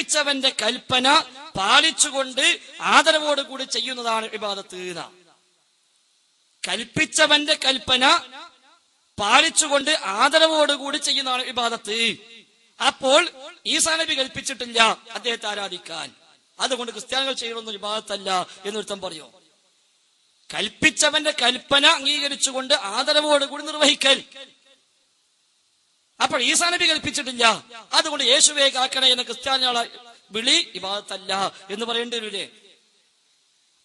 കൽപ്പിച്ചവന്റെ കൽപ്പന പാലിച്ചുകൊണ്ട് ആദരവോടുകൂടി ചെയ്യുന്നതാണ് വിവാദത്ത് കൽപ്പിച്ചവന്റെ കൽപ്പന പാലിച്ചുകൊണ്ട് ആദരവോടുകൂടി ചെയ്യുന്നതാണ് വിവാദത്ത് അപ്പോൾ ഈസാ നബി കൽപ്പിച്ചിട്ടില്ല അദ്ദേഹത്തെ ആരാധിക്കാൻ. അതുകൊണ്ട് ക്രിസ്ത്യാനികൾ ചെയ്യണമെന്ന് വിഭാഗത്തല്ല എന്നൊരുത്തം പറയോ. കൽപ്പിച്ചവന്റെ കൽപ്പന അംഗീകരിച്ചുകൊണ്ട് ആദരവോടുകൂടി നിർവഹിക്കൽ. അപ്പോൾ ഈസാ നബി കൽപ്പിച്ചിട്ടില്ല. അതുകൊണ്ട് യേശുവെ കാക്കണേ എന്ന ക്രിസ്ത്യാനികളെ വിളി ഇബാദത്തല്ല എന്ന് പറയേണ്ടി വരില്ലേ?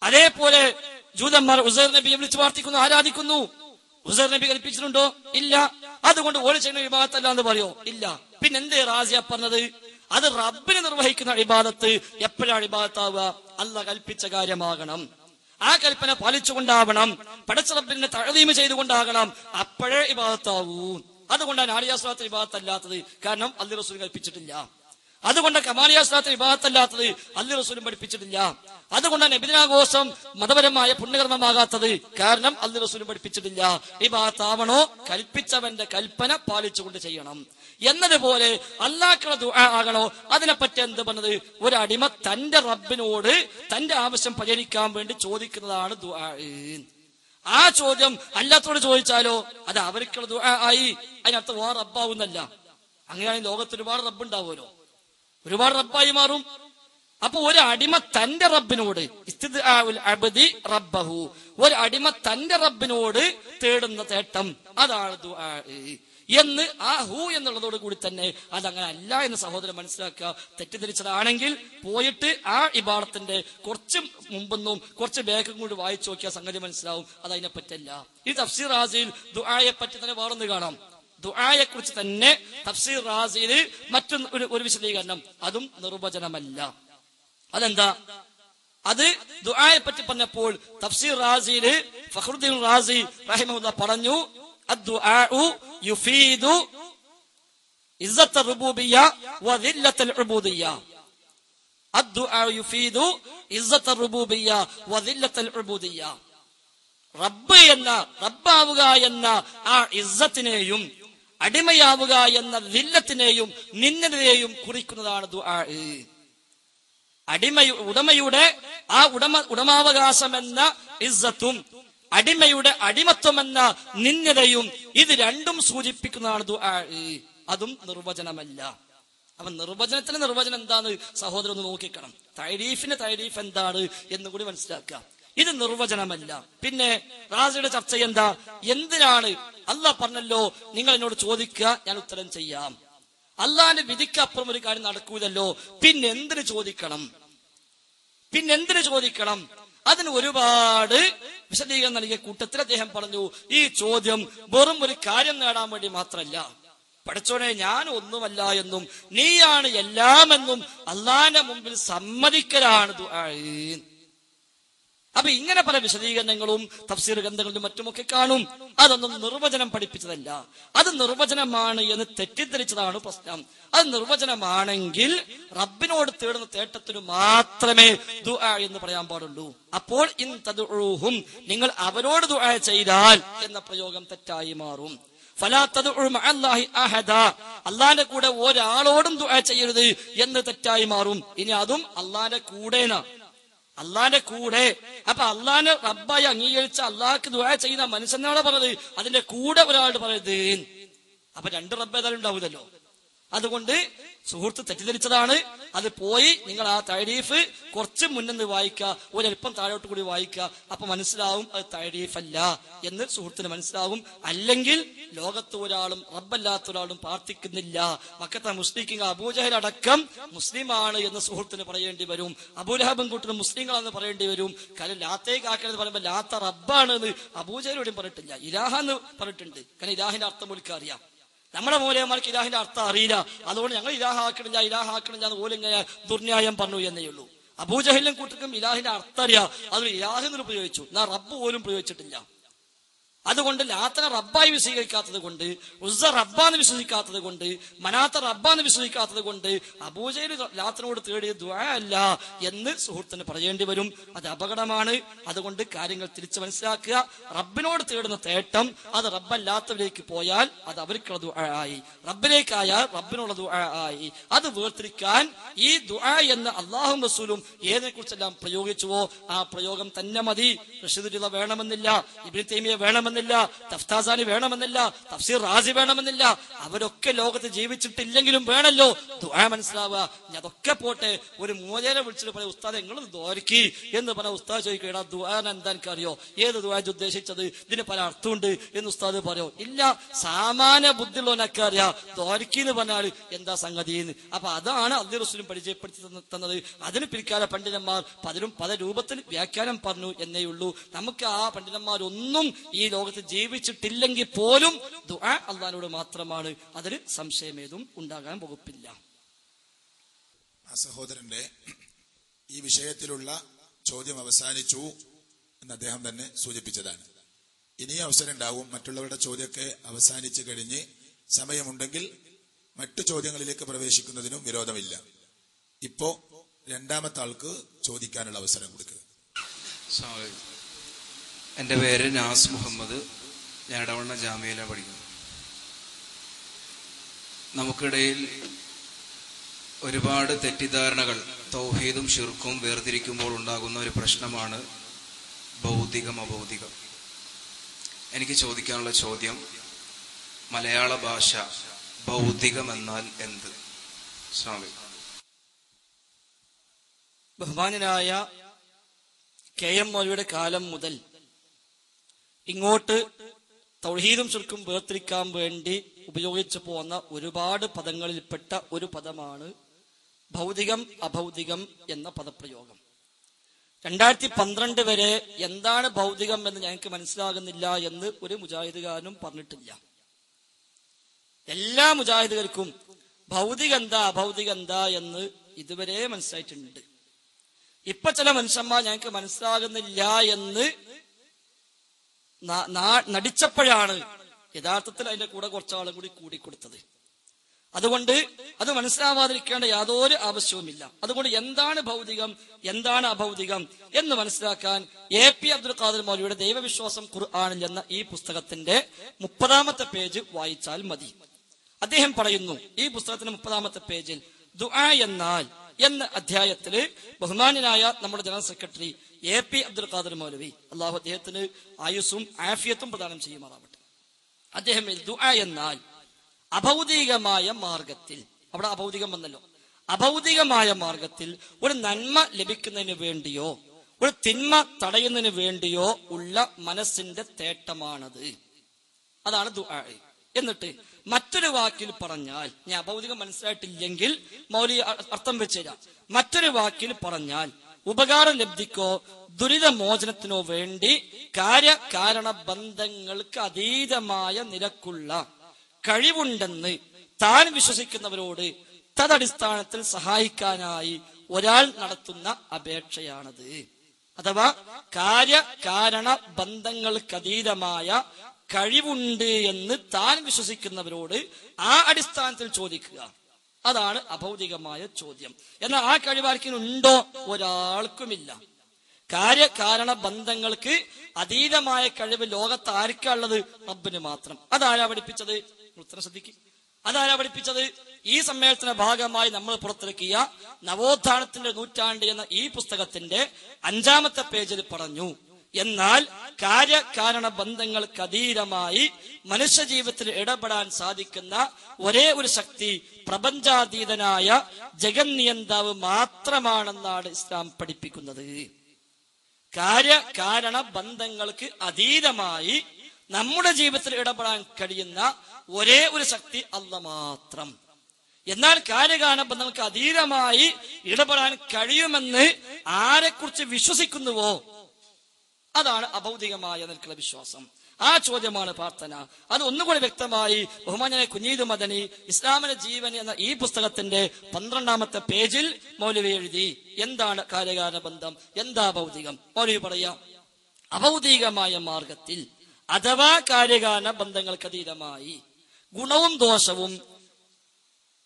അതേപോലെ ജൂതന്മാർ ഉസൈർ നബിയെ വിളിച്ചു പ്രാർത്ഥിക്കുന്നു ആരാധിക്കുന്നു. ഉസൈർ നബി കൽപ്പിച്ചിട്ടുണ്ടോ? ഇല്ല. അതുകൊണ്ട് ഓരോ ചെയ്യുന്ന വിഭാഗത്തല്ല എന്ന് പറയോ? ഇല്ല. പിന്നെ എന്തേ റാസിയ പറഞ്ഞത്? അത് റബ്ബിനെ നിർവഹിക്കുന്ന ഇബാദത്ത് എപ്പോഴാണ് ഇബാദത്താവുക? അല്ല കൽപ്പിച്ച കാര്യമാകണം. ആ കൽപ്പന പാലിച്ചുകൊണ്ടാവണം. പടച്ച റബ്ബിനെ തഴതീമ ചെയ്തുകൊണ്ടാകണം. അപ്പോഴേ ഇബാദത്താവൂ. അതുകൊണ്ടാണ് ആലിയാസ്ലാത്ത് വിഭാഗത്തല്ലാത്തത് കാരണം അല്ലി റസൂൽ കൽപ്പിച്ചിട്ടില്ല. അതുകൊണ്ട് കമാലിയാസ്ലാത്ത് വിഭാഗത്തല്ലാത്തത് അല്ലി റസൂലും പഠിപ്പിച്ചിട്ടില്ല. അതുകൊണ്ടാണ് നബിദിനാഘോഷം മതപരമായ പുണ്യകർമ്മമാകാത്തത്. കാരണം അല്ലി റസൂലും പഠിപ്പിച്ചിട്ടില്ല. ഈ ഭാഗത്താവണോ കൽപ്പിച്ചവന്റെ കൽപ്പന പാലിച്ചുകൊണ്ട് ചെയ്യണം. എന്നതുപോലെ അള്ളാക്കുള്ള ദുആ ആകണോ? അതിനെപ്പറ്റി എന്ത് പറഞ്ഞത്? ഒരു അടിമ തന്റെ റബ്ബിനോട് തന്റെ ആവശ്യം പരിഹരിക്കാൻ വേണ്ടി ചോദിക്കുന്നതാണ് ദുആ. ആ ചോദ്യം അല്ലാത്തോട് ചോദിച്ചാലോ? അത് അവർക്കുള്ള ദുആ ആയി. അതിനകത്ത് വേറെ റബ്ബാവുന്നല്ല. അങ്ങനെയാണെങ്കിൽ ലോകത്ത് ഒരുപാട് റബ്ബുണ്ടാവുമല്ലോ ഒരുപാട് റബ്ബായി മാറും. അപ്പൊ ഒരു അടിമ തന്റെ റബ്ബിനോട് അബ്ദി റബ്ബഹു ഒരു അടിമ തന്റെ റബ്ബിനോട് തേടുന്ന തേട്ടം അതാണ് എന്ന് ആ ഹു എന്നുള്ളതോട് കൂടി തന്നെ അതങ്ങനെ അല്ല എന്ന് സഹോദരൻ മനസ്സിലാക്കുക തെറ്റിദ്ധരിച്ചതാണെങ്കിൽ പോയിട്ട് ആ ഇബാടത്തിന്റെ കുറച്ച് മുമ്പൊന്നും കുറച്ച് ബേക്കും കൂടി വായിച്ചു നോക്കിയാൽ സംഗതി മനസ്സിലാവും അത് അതിനെ പറ്റല്ല ഈ തഫ്സീർ റാസിയിൽ ദുആയെ പറ്റി തന്നെ വേറൊന്ന് കാണാം. ദുആയെ കുറിച്ച് തന്നെ തഫ്സീർ റാസിയിൽ മറ്റൊരു ഒരു- ഒരു വിശദീകരണം അതും നിർവചനമല്ല. അതെന്താ? അത് ദുആയെ പറ്റി പറഞ്ഞപ്പോൾ തഫ്സീർ റാസിയിൽ ഫഖറുദ്ദീൻ റാസി റഹിമഹുല്ല പറഞ്ഞു യുഫീദു യുഫീദു റബ്ബ് എന്ന റബ്ബാവുക എന്ന ആ ഇസ്സത്തിനെയും അടിമയാവുക എന്ന വില്ലത്തിനെയും നിന്നതിനെയും കുറിക്കുന്നതാണ് ദുആ. അടിമ ഉടമയുടെ ആ ഉടമ ഉടമാവകാശം എന്ന ഇസ്സത്തും അടിമയുടെ അടിമത്വം എന്ന നിന്യതയും ഇത് രണ്ടും സൂചിപ്പിക്കുന്നതാണ് അതും നിർവചനമല്ല. അപ്പൊ നിർവചനത്തിന് നിർവചനം എന്താണ്? സഹോദരൻ ഒന്ന് നോക്കിക്കണം. തൈരീഫിന് തൈരീഫ് എന്താണ് എന്ന് കൂടി മനസ്സിലാക്കുക. ഇത് നിർവചനമല്ല. പിന്നെ റാസിയുടെ ചർച്ച എന്താ? എന്തിനാണ്? അല്ല പറഞ്ഞല്ലോ നിങ്ങൾ എന്നോട് ചോദിക്കുക ഞാൻ ഉത്തരം ചെയ്യാം. അള്ളാന്റെ വിധിക്കപ്പുറം ഒരു കാര്യം നടക്കൂലല്ലോ. പിന്നെ എന്തിനു ചോദിക്കണം? പിന്നെ എന്തിനു ചോദിക്കണം? അതിന് ഒരുപാട് വിശദീകരണം നൽകിയ കൂട്ടത്തിൽ അദ്ദേഹം പറഞ്ഞു ഈ ചോദ്യം വെറും ഒരു കാര്യം നേടാൻ വേണ്ടി മാത്രമല്ല. പഠിച്ചോനെ ഞാൻ ഒന്നുമല്ല എന്നും നീയാണ് എല്ലാമെന്നും അള്ളാന്റെ മുമ്പിൽ സമ്മതിക്കലാണ് ദുആ. അപ്പൊ ഇങ്ങനെ പല വിശദീകരണങ്ങളും തഫ്സീർ ഗ്രന്ഥങ്ങളിലും മറ്റുമൊക്കെ കാണും. അതൊന്നും നിർവചനം പഠിപ്പിച്ചതല്ല. അത് നിർവചനമാണ് എന്ന് തെറ്റിദ്ധരിച്ചതാണ് പ്രശ്നം. അത് നിർവചനമാണെങ്കിൽ റബ്ബിനോട് തേടുന്ന തേട്ടത്തിന് മാത്രമേ ദുആ എന്ന് പറയാൻ പാടുള്ളൂ. അപ്പോൾ ഇൻ തദ്ഉഹും നിങ്ങൾ അവരോട് ദുആ ചെയ്താൽ എന്ന പ്രയോഗം തെറ്റായി മാറും. അള്ളാന്റെ കൂടെ ഒരാളോടും ദുആ ചെയ്യരുത് എന്ന് തെറ്റായി മാറും. ഇനി അതും അള്ളാന്റെ കൂടെന അള്ളാന്റെ കൂടെ. അപ്പൊ അള്ളാന്റെ റബ്ബായി അംഗീകരിച്ച അള്ളാഹ്ക്ക് ദുആ ചെയ്യുന്ന മനുഷ്യനാണ് പറഞ്ഞത്? അതിന്റെ കൂടെ ഒരാൾ പറയത് അപ്പൊ രണ്ട് റബ്ബ് ഏതായാലും ഉണ്ടാവില്ലല്ലോ അതുകൊണ്ട് സുഹൃത്ത് തെറ്റിദ്ധരിച്ചതാണ്. അത് പോയി നിങ്ങൾ ആ തഴീഫ് കുറച്ച് മുന്നിന്ന് വായിക്കുക. ഒരൽപ്പം താഴോട്ട് കൂടി വായിക്കുക. അപ്പൊ മനസ്സിലാവും അത് തഴീഫല്ല എന്ന് സുഹൃത്തിന് മനസ്സിലാവും. അല്ലെങ്കിൽ ലോകത്ത് ഒരാളും റബ്ബല്ലാത്ത ഒരാളും പ്രാർത്ഥിക്കുന്നില്ല. മക്കത്തെ മുസ്ലിം അബൂജഹൽ അടക്കം മുസ്ലിമാണ് എന്ന് സുഹൃത്തിന് പറയേണ്ടി വരും. അബൂലഹബും കൂട്ടിന് മുസ്ലിങ്ങളാണെന്ന് പറയേണ്ടി വരും. കാരണം ലാത്തേക്ക് ആക്കണമെന്ന് പറയുമ്പോൾ ലാത്ത റബ്ബാണ് എന്ന് അബൂജഹലോടും പറഞ്ഞിട്ടില്ല. ഇലാഹ എന്ന് പറഞ്ഞിട്ടുണ്ട്. കാരണം ഇലാഹിന്റെ അർത്ഥം പോലും നമ്മുടെ മൂലയന്മാർക്ക് ഇലാഹിന്റെ അർത്ഥം അറിയില്ല. അതുകൊണ്ട് ഞങ്ങൾ ഇലാഹ ഇലാഹാക്കണില്ല ഇലാഹ ആക്കണില്ല എന്ന് പോലും ഇങ്ങനെ ദുർന്യായം പറഞ്ഞു എന്നേ ഉള്ളൂ. അബൂജഹലിനും കൂട്ടർക്കും ഇലാഹിന്റെ അർത്ഥം അറിയാം. അത് ഇലാഹ് എന്ന് പ്രയോഗിച്ചു എന്നാ റബ്ബ് പോലും പ്രയോഗിച്ചിട്ടില്ല അതുകൊണ്ട് ലാത്തനെ റബ്ബായി വിശ്വസിക്കാത്തത് കൊണ്ട് ഉസ്സ റബ്ബാന്ന് വിശ്വസിക്കാത്തത് കൊണ്ട് മനാത്ത റബ്ബാന്ന് വിശ്വസിക്കാത്തത് കൊണ്ട് അബൂജയിൽ ലാത്തനോട് തേടിയ ദ്വാ അല്ല എന്ന് സുഹൃത്തിന് പറയേണ്ടി വരും. അത് അപകടമാണ്. അതുകൊണ്ട് കാര്യങ്ങൾ തിരിച്ചു മനസ്സിലാക്കുക. റബ്ബിനോട് തേടുന്ന തേട്ടം അത് റബ്ബല്ലാത്തവരിലേക്ക് പോയാൽ അത് അവർക്കുള്ള ദുആ ആയി. റബ്ബിലേക്കായാൽ റബ്ബിനുള്ള ദുആ ആയി. അത് വേർതിരിക്കാൻ ഈ ദുആ എന്ന് അള്ളാഹും റസൂലും ഏതിനെ കുറിച്ചെല്ലാം പ്രയോഗിച്ചുവോ? ആ പ്രയോഗം തന്നെ മതി. റഷീദുല്ല വേണമെന്നില്ല. ഇബ്നു തൈമിയ വേണമെന്നില്ല. തഫ്താസാനി വേണമെന്നില്ല തഫ്സീർ റാസി വേണമെന്നില്ല. അവരൊക്കെ ലോകത്ത് ജീവിച്ചിട്ടില്ലെങ്കിലും വേണല്ലോ. ദുആ മനസ്സിലാവുക. അതൊക്കെ പോട്ടെ. ഒരു മൂലേനെ വിളിച്ചിട്ട് പറയാം ഉസ്താദ് നിങ്ങൾ ദോരക്കി എന്ന് പറഞ്ഞ ഉസ്താദ് ചോദിക്കടാ ദുആൻ എന്താ അറിയോ ഏത് ദുആ ഉദ്ദേശിച്ചത്? ഇതിന് പല അർത്ഥമുണ്ട്. എന്ന് ഉസ്താദ് പറയോ ഇല്ല സാമാന്യ ബുദ്ധിയുള്ളവനൊക്കെ അറിയാം. ദോരക്കി എന്ന് പറഞ്ഞാൽ എന്താ സംഗതി എന്ന് അപ്പൊ അതാണ് അള്ളി റസൂലും പരിചയപ്പെടുത്തി തന്ന- തന്നത്. അതിന് പിൽക്കാല പണ്ഡിതന്മാർ പലരും പല രൂപത്തിൽ വ്യാഖ്യാനം പറഞ്ഞു എന്നേ ഉള്ളൂ. നമുക്ക് ആ പണ്ഡിതന്മാരൊന്നും ഈ ലോകത്ത് ജീവിച്ചിട്ടില്ലെങ്കിൽ പോലും ദുആ അള്ളഹാനോട് മാത്രമാണ് അതിൽ സംശയമേതും ഉണ്ടാകാൻ വകുപ്പില്ല. ആ സഹോദരന്റെ ഈ വിഷയത്തിലുള്ള ചോദ്യം അവസാനിച്ചു എന്ന് അദ്ദേഹം തന്നെ സൂചിപ്പിച്ചതാണ്. ഇനിയും അവസരം ഉണ്ടാവും. മറ്റുള്ളവരുടെ ചോദ്യമൊക്കെ അവസാനിച്ചു കഴിഞ്ഞ് സമയമുണ്ടെങ്കിൽ മറ്റു ചോദ്യങ്ങളിലേക്ക് പ്രവേശിക്കുന്നതിനും വിരോധമില്ല. ഇപ്പോ രണ്ടാമത്തെ ആൾക്ക് ചോദിക്കാനുള്ള അവസരം കൊടുക്കുക. എന്റെ പേര് നാസ് മുഹമ്മദ്. ഞാൻ ഇടവണ്ണ ജാമ്യയിലാണ് പഠിക്കുന്നത്. നമുക്കിടയിൽ ഒരുപാട് തെറ്റിദ്ധാരണകൾ തൗഹീദും ഷിർക്കും വേർതിരിക്കുമ്പോൾ ഉണ്ടാകുന്ന ഒരു പ്രശ്നമാണ് ഭൗതികം അഭൗതികം എനിക്ക് ചോദിക്കാനുള്ള ചോദ്യം മലയാള ഭാഷ ഭൗതികം എന്നാൽ എന്ത്? സ്വാമി. ബഹുമാനനായ കെ എം മൗലിയുടെ കാലം മുതൽ ഇങ്ങോട്ട് തൗഹീദും ശുൽക്കും വേർതിരിക്കാൻ വേണ്ടി ഉപയോഗിച്ചു പോന്ന ഒരുപാട് പദങ്ങളിൽപ്പെട്ട ഒരു പദമാണ് ഭൗതികം അഭൗതികം എന്ന പദപ്രയോഗം. രണ്ടായിരത്തി പന്ത്രണ്ട് വരെ എന്താണ് ഭൗതികം എന്ന് ഞങ്ങൾക്ക് മനസ്സിലാകുന്നില്ല എന്ന് ഒരു മുജാഹിദുകാരനും പറഞ്ഞിട്ടില്ല. എല്ലാ മുജാഹിദുകൾക്കും ഭൗതിക എന്താ അഭൗതിക എന്താ എന്ന് ഇതുവരെ മനസ്സിലായിട്ടുണ്ട്. ഇപ്പൊ ചില മനുഷ്യന്മാർ ഞങ്ങൾക്ക് മനസ്സിലാകുന്നില്ല എന്ന് നടിച്ചപ്പോഴാണ് യഥാർത്ഥത്തിൽ അതിന്റെ കൂടെ കുറച്ചാളും കൂടി കൂടിക്കൊടുത്തത്. അതുകൊണ്ട് അത് മനസ്സിലാവാതിരിക്കേണ്ട യാതൊരു ആവശ്യവുമില്ല. അതുകൊണ്ട് എന്താണ് ഭൗതികം എന്താണ് അഭൗതികം എന്ന് മനസ്സിലാക്കാൻ എ പി അബ്ദുൽ ഖാദർ മൗലിയുടെ ദൈവവിശ്വാസം ഖുർആാനിൽ എന്ന ഈ പുസ്തകത്തിന്റെ മുപ്പതാമത്തെ പേജ് വായിച്ചാൽ മതി. അദ്ദേഹം പറയുന്നു ഈ പുസ്തകത്തിന്റെ മുപ്പതാമത്തെ പേജിൽ ദുആ എന്നാൽ എന്ന അധ്യായത്തിൽ ബഹുമാനായ നമ്മുടെ general secretary A P Abdul Khader Moulavi Allahu അദ്ദേഹത്തിന് ആയുസ്സും ആഫിയത്തും പ്രദാനം ചെയ്യുമാറാവട്ടെ. അദ്ദേഹം ദുആ എന്നാൽ അഭൗതികമായ മാർഗത്തിൽ അവിടെ അഭൗതികം വന്നല്ലോ അഭൗതികമായ മാർഗത്തിൽ ഒരു നന്മ ലഭിക്കുന്നതിന് വേണ്ടിയോ ഒരു തിന്മ തടയുന്നതിന് വേണ്ടിയോ ഉള്ള മനസ്സിന്റെ തേട്ടമാണത്. അതാണ് ദുആ. എന്നിട്ട് മറ്റൊരു വാക്കിൽ പറഞ്ഞാൽ ഞാൻ അഭൗതികം മനസ്സിലായിട്ടില്ലെങ്കിൽ മൗലി അർത്ഥം വെച്ചുതരാം മറ്റൊരു വാക്കിൽ പറഞ്ഞാൽ ഉപകാരം ലബ്ധിക്കോ ദുരിതമോചനത്തിനോ വേണ്ടി കാര്യകാരണ ബന്ധങ്ങൾക്ക് അതീതമായ നിരക്കുള്ള കഴിവുണ്ടെന്ന് താൻ വിശ്വസിക്കുന്നവരോട് തദടിസ്ഥാനത്തിൽ സഹായിക്കാനായി ഒരാൾ നടത്തുന്ന അപേക്ഷയാണത്. അഥവാ കാര്യകാരണ ബന്ധങ്ങൾക്കതീതമായ കഴിവുണ്ട് എന്ന് താൻ വിശ്വസിക്കുന്നവരോട് ആ അടിസ്ഥാനത്തിൽ ചോദിക്കുക. അതാണ് അഭൗതികമായ ചോദ്യം. എന്നാൽ ആ കഴിവാർക്കിനുണ്ടോ? ഒരാൾക്കുമില്ല. കാര്യകാരണ ബന്ധങ്ങൾക്ക് അതീതമായ കഴിവ് ലോകത്ത് ആർക്കുള്ളത് റബ്ബിന് മാത്രം. അതാരാ പഠിപ്പിച്ചത്? ഉത്തരം ശ്രദ്ധിക്കും. അതാരാ പഠിപ്പിച്ചത്? ഈ സമ്മേളനത്തിന്റെ ഭാഗമായി നമ്മൾ പുറത്തിറക്കിയ നവോത്ഥാനത്തിന്റെ നൂറ്റാണ്ട് എന്ന ഈ പുസ്തകത്തിന്റെ അഞ്ചാമത്തെ പേജിൽ പറഞ്ഞു. എന്നാൽ കാര്യകാരണ ബന്ധങ്ങൾക്ക് അതീതമായി മനുഷ്യ ജീവിതത്തിൽ ഇടപെടാൻ സാധിക്കുന്ന ഒരേ ഒരു ശക്തി പ്രപഞ്ചാതീതനായ ജഗന്നിയന്താവ് മാത്രമാണെന്നാണ് ഇസ്ലാം പഠിപ്പിക്കുന്നത്. കാര്യകാരണ ബന്ധങ്ങൾക്ക് അതീതമായി നമ്മുടെ ജീവിതത്തിൽ ഇടപെടാൻ കഴിയുന്ന ഒരേ ഒരു ശക്തി അല്ല മാത്രം. എന്നാൽ കാര്യകാരണ ബന്ധങ്ങൾക്ക് അതീതമായി ഇടപെടാൻ കഴിയുമെന്ന് ആരെക്കുറിച്ച് വിശ്വസിക്കുന്നുവോ? അതാണ് അഭൗതികമായ നിൽക്കുന്ന വിശ്വാസം. ആ ചോദ്യമാണ് പ്രാർത്ഥന. അത് ഒന്നുകൂടി വ്യക്തമായി ബഹുമാനെ കുഞ്ഞീദ് മദനി ഇസ്ലാമിന്റെ ജീവൻ എന്ന ഈ പുസ്തകത്തിന്റെ പന്ത്രണ്ടാമത്തെ പേജിൽ മൗലവി എഴുതി. എന്താണ് കാര്യകാരണ ബന്ധം? എന്താ ഭൗതികം മൗലവി പറയാം അഭൗതികമായ മാർഗത്തിൽ അഥവാ കാര്യകാല ബന്ധങ്ങൾക്ക് അതീതമായി ഗുണവും ദോഷവും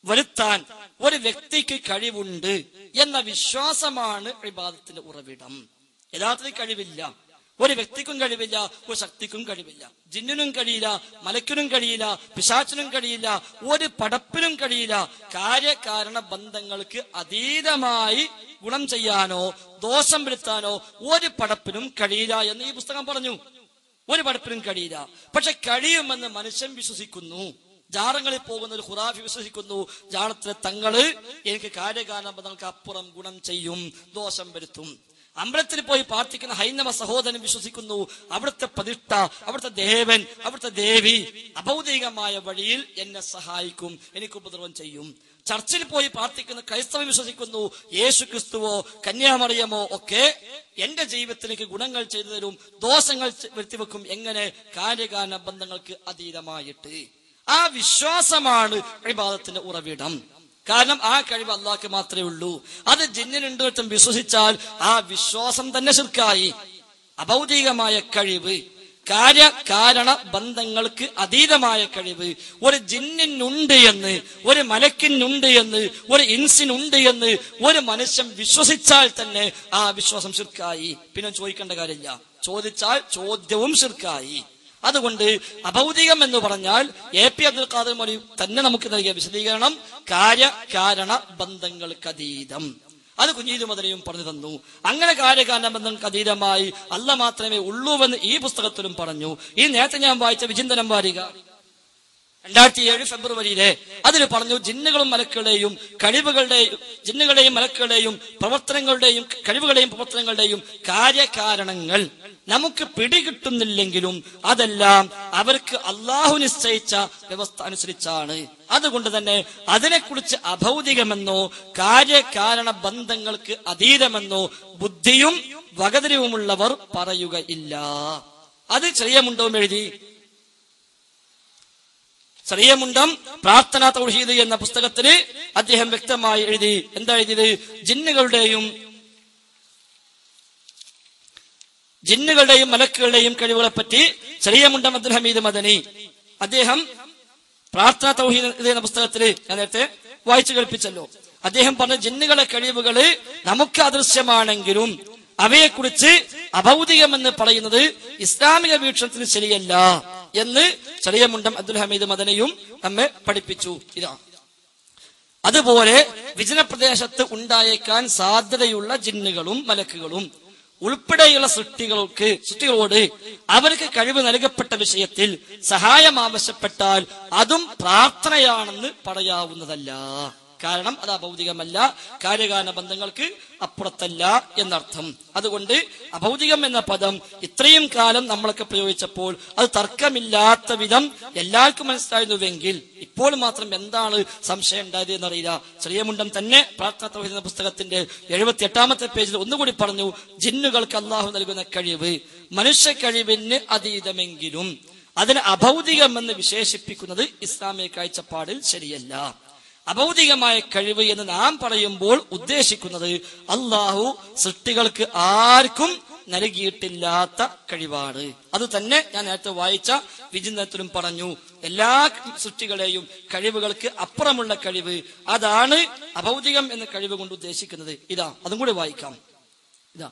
വരുത്താൻ ഒരു വ്യക്തിക്ക് കഴിവുണ്ട് എന്ന വിശ്വാസമാണ് വിവാദത്തിന്റെ ഉറവിടം. യഥാർത്ഥത്തിൽ കഴിവില്ല. ഒരു വ്യക്തിക്കും കഴിവില്ല ഒരു ശക്തിക്കും കഴിവില്ല. ജിന്നിനും കഴിയില്ല മലക്കിനും കഴിയില്ല പിശാച്ചിനും കഴിയില്ല ഒരു പടപ്പിനും കഴിയില്ല. കാര്യകാരണ ബന്ധങ്ങൾക്ക് അതീതമായി ഗുണം ചെയ്യാനോ ദോഷം വരുത്താനോ ഒരു പടപ്പിനും കഴിയില്ല എന്ന് ഈ പുസ്തകം പറഞ്ഞു. ഒരു പടപ്പിനും കഴിയില്ല. പക്ഷെ കഴിയുമെന്ന് മനുഷ്യൻ വിശ്വസിക്കുന്നു. ജാറങ്ങളിൽ പോകുന്ന ഒരു ഹുറാഫി വിശ്വസിക്കുന്നു. ജാറത്തിലെ തങ്ങൾ എനിക്ക് കാര്യകാരണ ബന്ധങ്ങൾക്ക് അപ്പുറം ഗുണം ചെയ്യും ദോഷം വരുത്തും. അമ്പലത്തിൽ പോയി പ്രാർത്ഥിക്കുന്ന ഹൈന്ദവ സഹോദരൻ വിശ്വസിക്കുന്നു അവിടുത്തെ പ്രതിഷ്ഠ അവിടുത്തെ ദേവൻ അവിടുത്തെ ദേവി അഭൗതികമായ വഴിയിൽ എന്നെ സഹായിക്കും എനിക്ക് ഉപദ്രവം ചെയ്യും. ചർച്ചിൽ പോയി പ്രാർത്ഥിക്കുന്ന ക്രൈസ്തവ വിശ്വസിക്കുന്നു യേശു ക്രിസ്തുവോ കന്യാമറിയമോ ഒക്കെ എന്റെ ജീവിതത്തിലേക്ക് ഗുണങ്ങൾ ചെയ്തു തരും ദോഷങ്ങൾ വരുത്തിവെക്കും എങ്ങനെ? കാര്യകാല ബന്ധങ്ങൾക്ക് അതീതമായിട്ട്. ആ വിശ്വാസമാണ് വിവാദത്തിന്റെ ഉറവിടം. കാരണം ആ കഴിവ് അള്ളാഹ്ക്ക് മാത്രമേ ഉള്ളൂ. അത് ജിന്നിനുണ്ട് എന്നും വിശ്വസിച്ചാൽ ആ വിശ്വാസം തന്നെ ശിർക്കായി. അഭൗതികമായ കഴിവ് കാര്യ കാരണ ബന്ധങ്ങൾക്ക് അതീതമായ കഴിവ് ഒരു ജിന്നിനുണ്ട് എന്ന് ഒരു മലക്കിനുണ്ട് എന്ന് ഒരു ഇൻസിനുണ്ട് എന്ന് ഒരു മനുഷ്യൻ വിശ്വസിച്ചാൽ തന്നെ ആ വിശ്വാസം ശിർക്കായി. പിന്നെ ചോദിക്കേണ്ട കാര്യമില്ല. ചോദിച്ചാൽ ചോദ്യവും ശിർക്കായി. അതുകൊണ്ട് അഭൗതികം എന്ന് പറഞ്ഞാൽ എ പി അബ്ദുൽ ഖാദർ മൊഴി തന്നെ നമുക്ക് നൽകിയ വിശദീകരണം കാര്യ കാരണ ബന്ധങ്ങൾക്ക് അതീതം. അത് കുഞ്ഞീതു മദനയും പറഞ്ഞു തന്നു. അങ്ങനെ കാര്യകാരണ ബന്ധങ്ങൾക്ക് അതീതമായി അല്ല മാത്രമേ ഉള്ളൂവെന്ന് ഈ പുസ്തകത്തിലും പറഞ്ഞു. ഈ നേരത്തെ ഞാൻ വായിച്ച വിചിന്തനം വാരിക. രണ്ടായിരത്തി ഏഴ് ഫെബ്രുവരിയിലെ അതിൽ പറഞ്ഞു ജിന്നുകളും മലക്കുകളെയും കഴിവുകളുടെയും ജിന്നുകളുടെയും മലക്കുകളുടെയും പ്രവർത്തനങ്ങളുടെയും കഴിവുകളുടെയും പ്രവർത്തനങ്ങളുടെയും കാര്യകാരണങ്ങൾ നമുക്ക് പിടികിട്ടുന്നില്ലെങ്കിലും അതെല്ലാം അവർക്ക് അള്ളാഹു നിശ്ചയിച്ച വ്യവസ്ഥ അനുസരിച്ചാണ്. അതുകൊണ്ട് തന്നെ അതിനെക്കുറിച്ച് അഭൗതികമെന്നോ കാര്യകാരണ ബന്ധങ്ങൾക്ക് അതീതമെന്നോ ബുദ്ധിയും വകതിരിവുമുള്ളവർ പറയുകയില്ല. അത് ചെറിയ മുണ്ടവും എഴുതി. ചെറിയ മുണ്ടം പ്രാർത്ഥന തൗഹീദ് എന്ന പുസ്തകത്തിൽ അദ്ദേഹം വ്യക്തമായി എഴുതി. എന്താ എഴുതിയത്? ജിന്നുകളുടെയും ജിന്നുകളുടെയും മലക്കുകളുടെയും കഴിവുകളെ പറ്റി ചെറിയ മുണ്ടം അബ്ദുൽ ഹമീദ് മദനി അദ്ദേഹം പ്രാർത്ഥന തൗഹീദ് എന്ന പുസ്തകത്തിൽ ഞാൻ നേരത്തെ വായിച്ചു കേൾപ്പിച്ചല്ലോ. അദ്ദേഹം പറഞ്ഞ ജിന്നുകളെ കഴിവുകൾ നമുക്ക് അദൃശ്യമാണെങ്കിലും അവയെക്കുറിച്ച് അഭൗതികമെന്ന് പറയുന്നത് ഇസ്ലാമിക വീക്ഷണത്തിന് ശരിയല്ല എന്ന് ചെറിയ മുണ്ടം അബ്ദുൽ ഹമീദ് മദനയും നമ്മെ പഠിപ്പിച്ചു. ഇതാ. അതുപോലെ വിജനപ്രദേശത്ത് ഉണ്ടായേക്കാൻ സാധ്യതയുള്ള ജിന്നുകളും മലക്കുകളും ഉൾപ്പെടെയുള്ള സൃഷ്ടികൾക്ക് സൃഷ്ടികളോട് അവർക്ക് കഴിവ് നൽകപ്പെട്ട വിഷയത്തിൽ സഹായം ആവശ്യപ്പെട്ടാൽ അതും പ്രാർത്ഥനയാണെന്ന് പറയാവുന്നതല്ല. കാരണം അത് അഭൗതികമല്ല കാര്യകാരണ ബന്ധങ്ങൾക്ക് അപ്പുറത്തല്ല എന്നർത്ഥം. അതുകൊണ്ട് അഭൗതികം എന്ന പദം ഇത്രയും കാലം നമ്മളൊക്കെ പ്രയോഗിച്ചപ്പോൾ അത് തർക്കമില്ലാത്ത വിധം എല്ലാവർക്കും മനസ്സിലായിരുന്നുവെങ്കിൽ ഇപ്പോൾ മാത്രം എന്താണ് സംശയം ഉണ്ടായത് എന്നറിയില്ല. ചെറിയ മുണ്ടം തന്നെ പ്രാർത്ഥന പുസ്തകത്തിന്റെ എഴുപത്തി എട്ടാമത്തെ പേജിൽ ഒന്നുകൂടി പറഞ്ഞു ജിന്നുകൾക്ക് അള്ളാഹു നൽകുന്ന കഴിവ് മനുഷ്യ കഴിവിന് അതീതമെങ്കിലും അതിന് അഭൗതികമെന്ന് വിശേഷിപ്പിക്കുന്നത് ഇസ്ലാമിക കാഴ്ചപ്പാടിൽ ശരിയല്ല. അഭൗതികമായ കഴിവ് എന്ന് നാം പറയുമ്പോൾ ഉദ്ദേശിക്കുന്നത് അള്ളാഹു സൃഷ്ടികൾക്ക് ആർക്കും നൽകിയിട്ടില്ലാത്ത കഴിവാണ്. അത് തന്നെ ഞാൻ നേരത്തെ വായിച്ച വിചിന്തനത്തിലും പറഞ്ഞു. എല്ലാ സൃഷ്ടികളെയും കഴിവുകൾക്ക് അപ്പുറമുള്ള കഴിവ്. അതാണ് അഭൗതികം എന്ന കഴിവ് കൊണ്ട് ഉദ്ദേശിക്കുന്നത്. ഇതാ അതും കൂടി വായിക്കാം. ഇതാ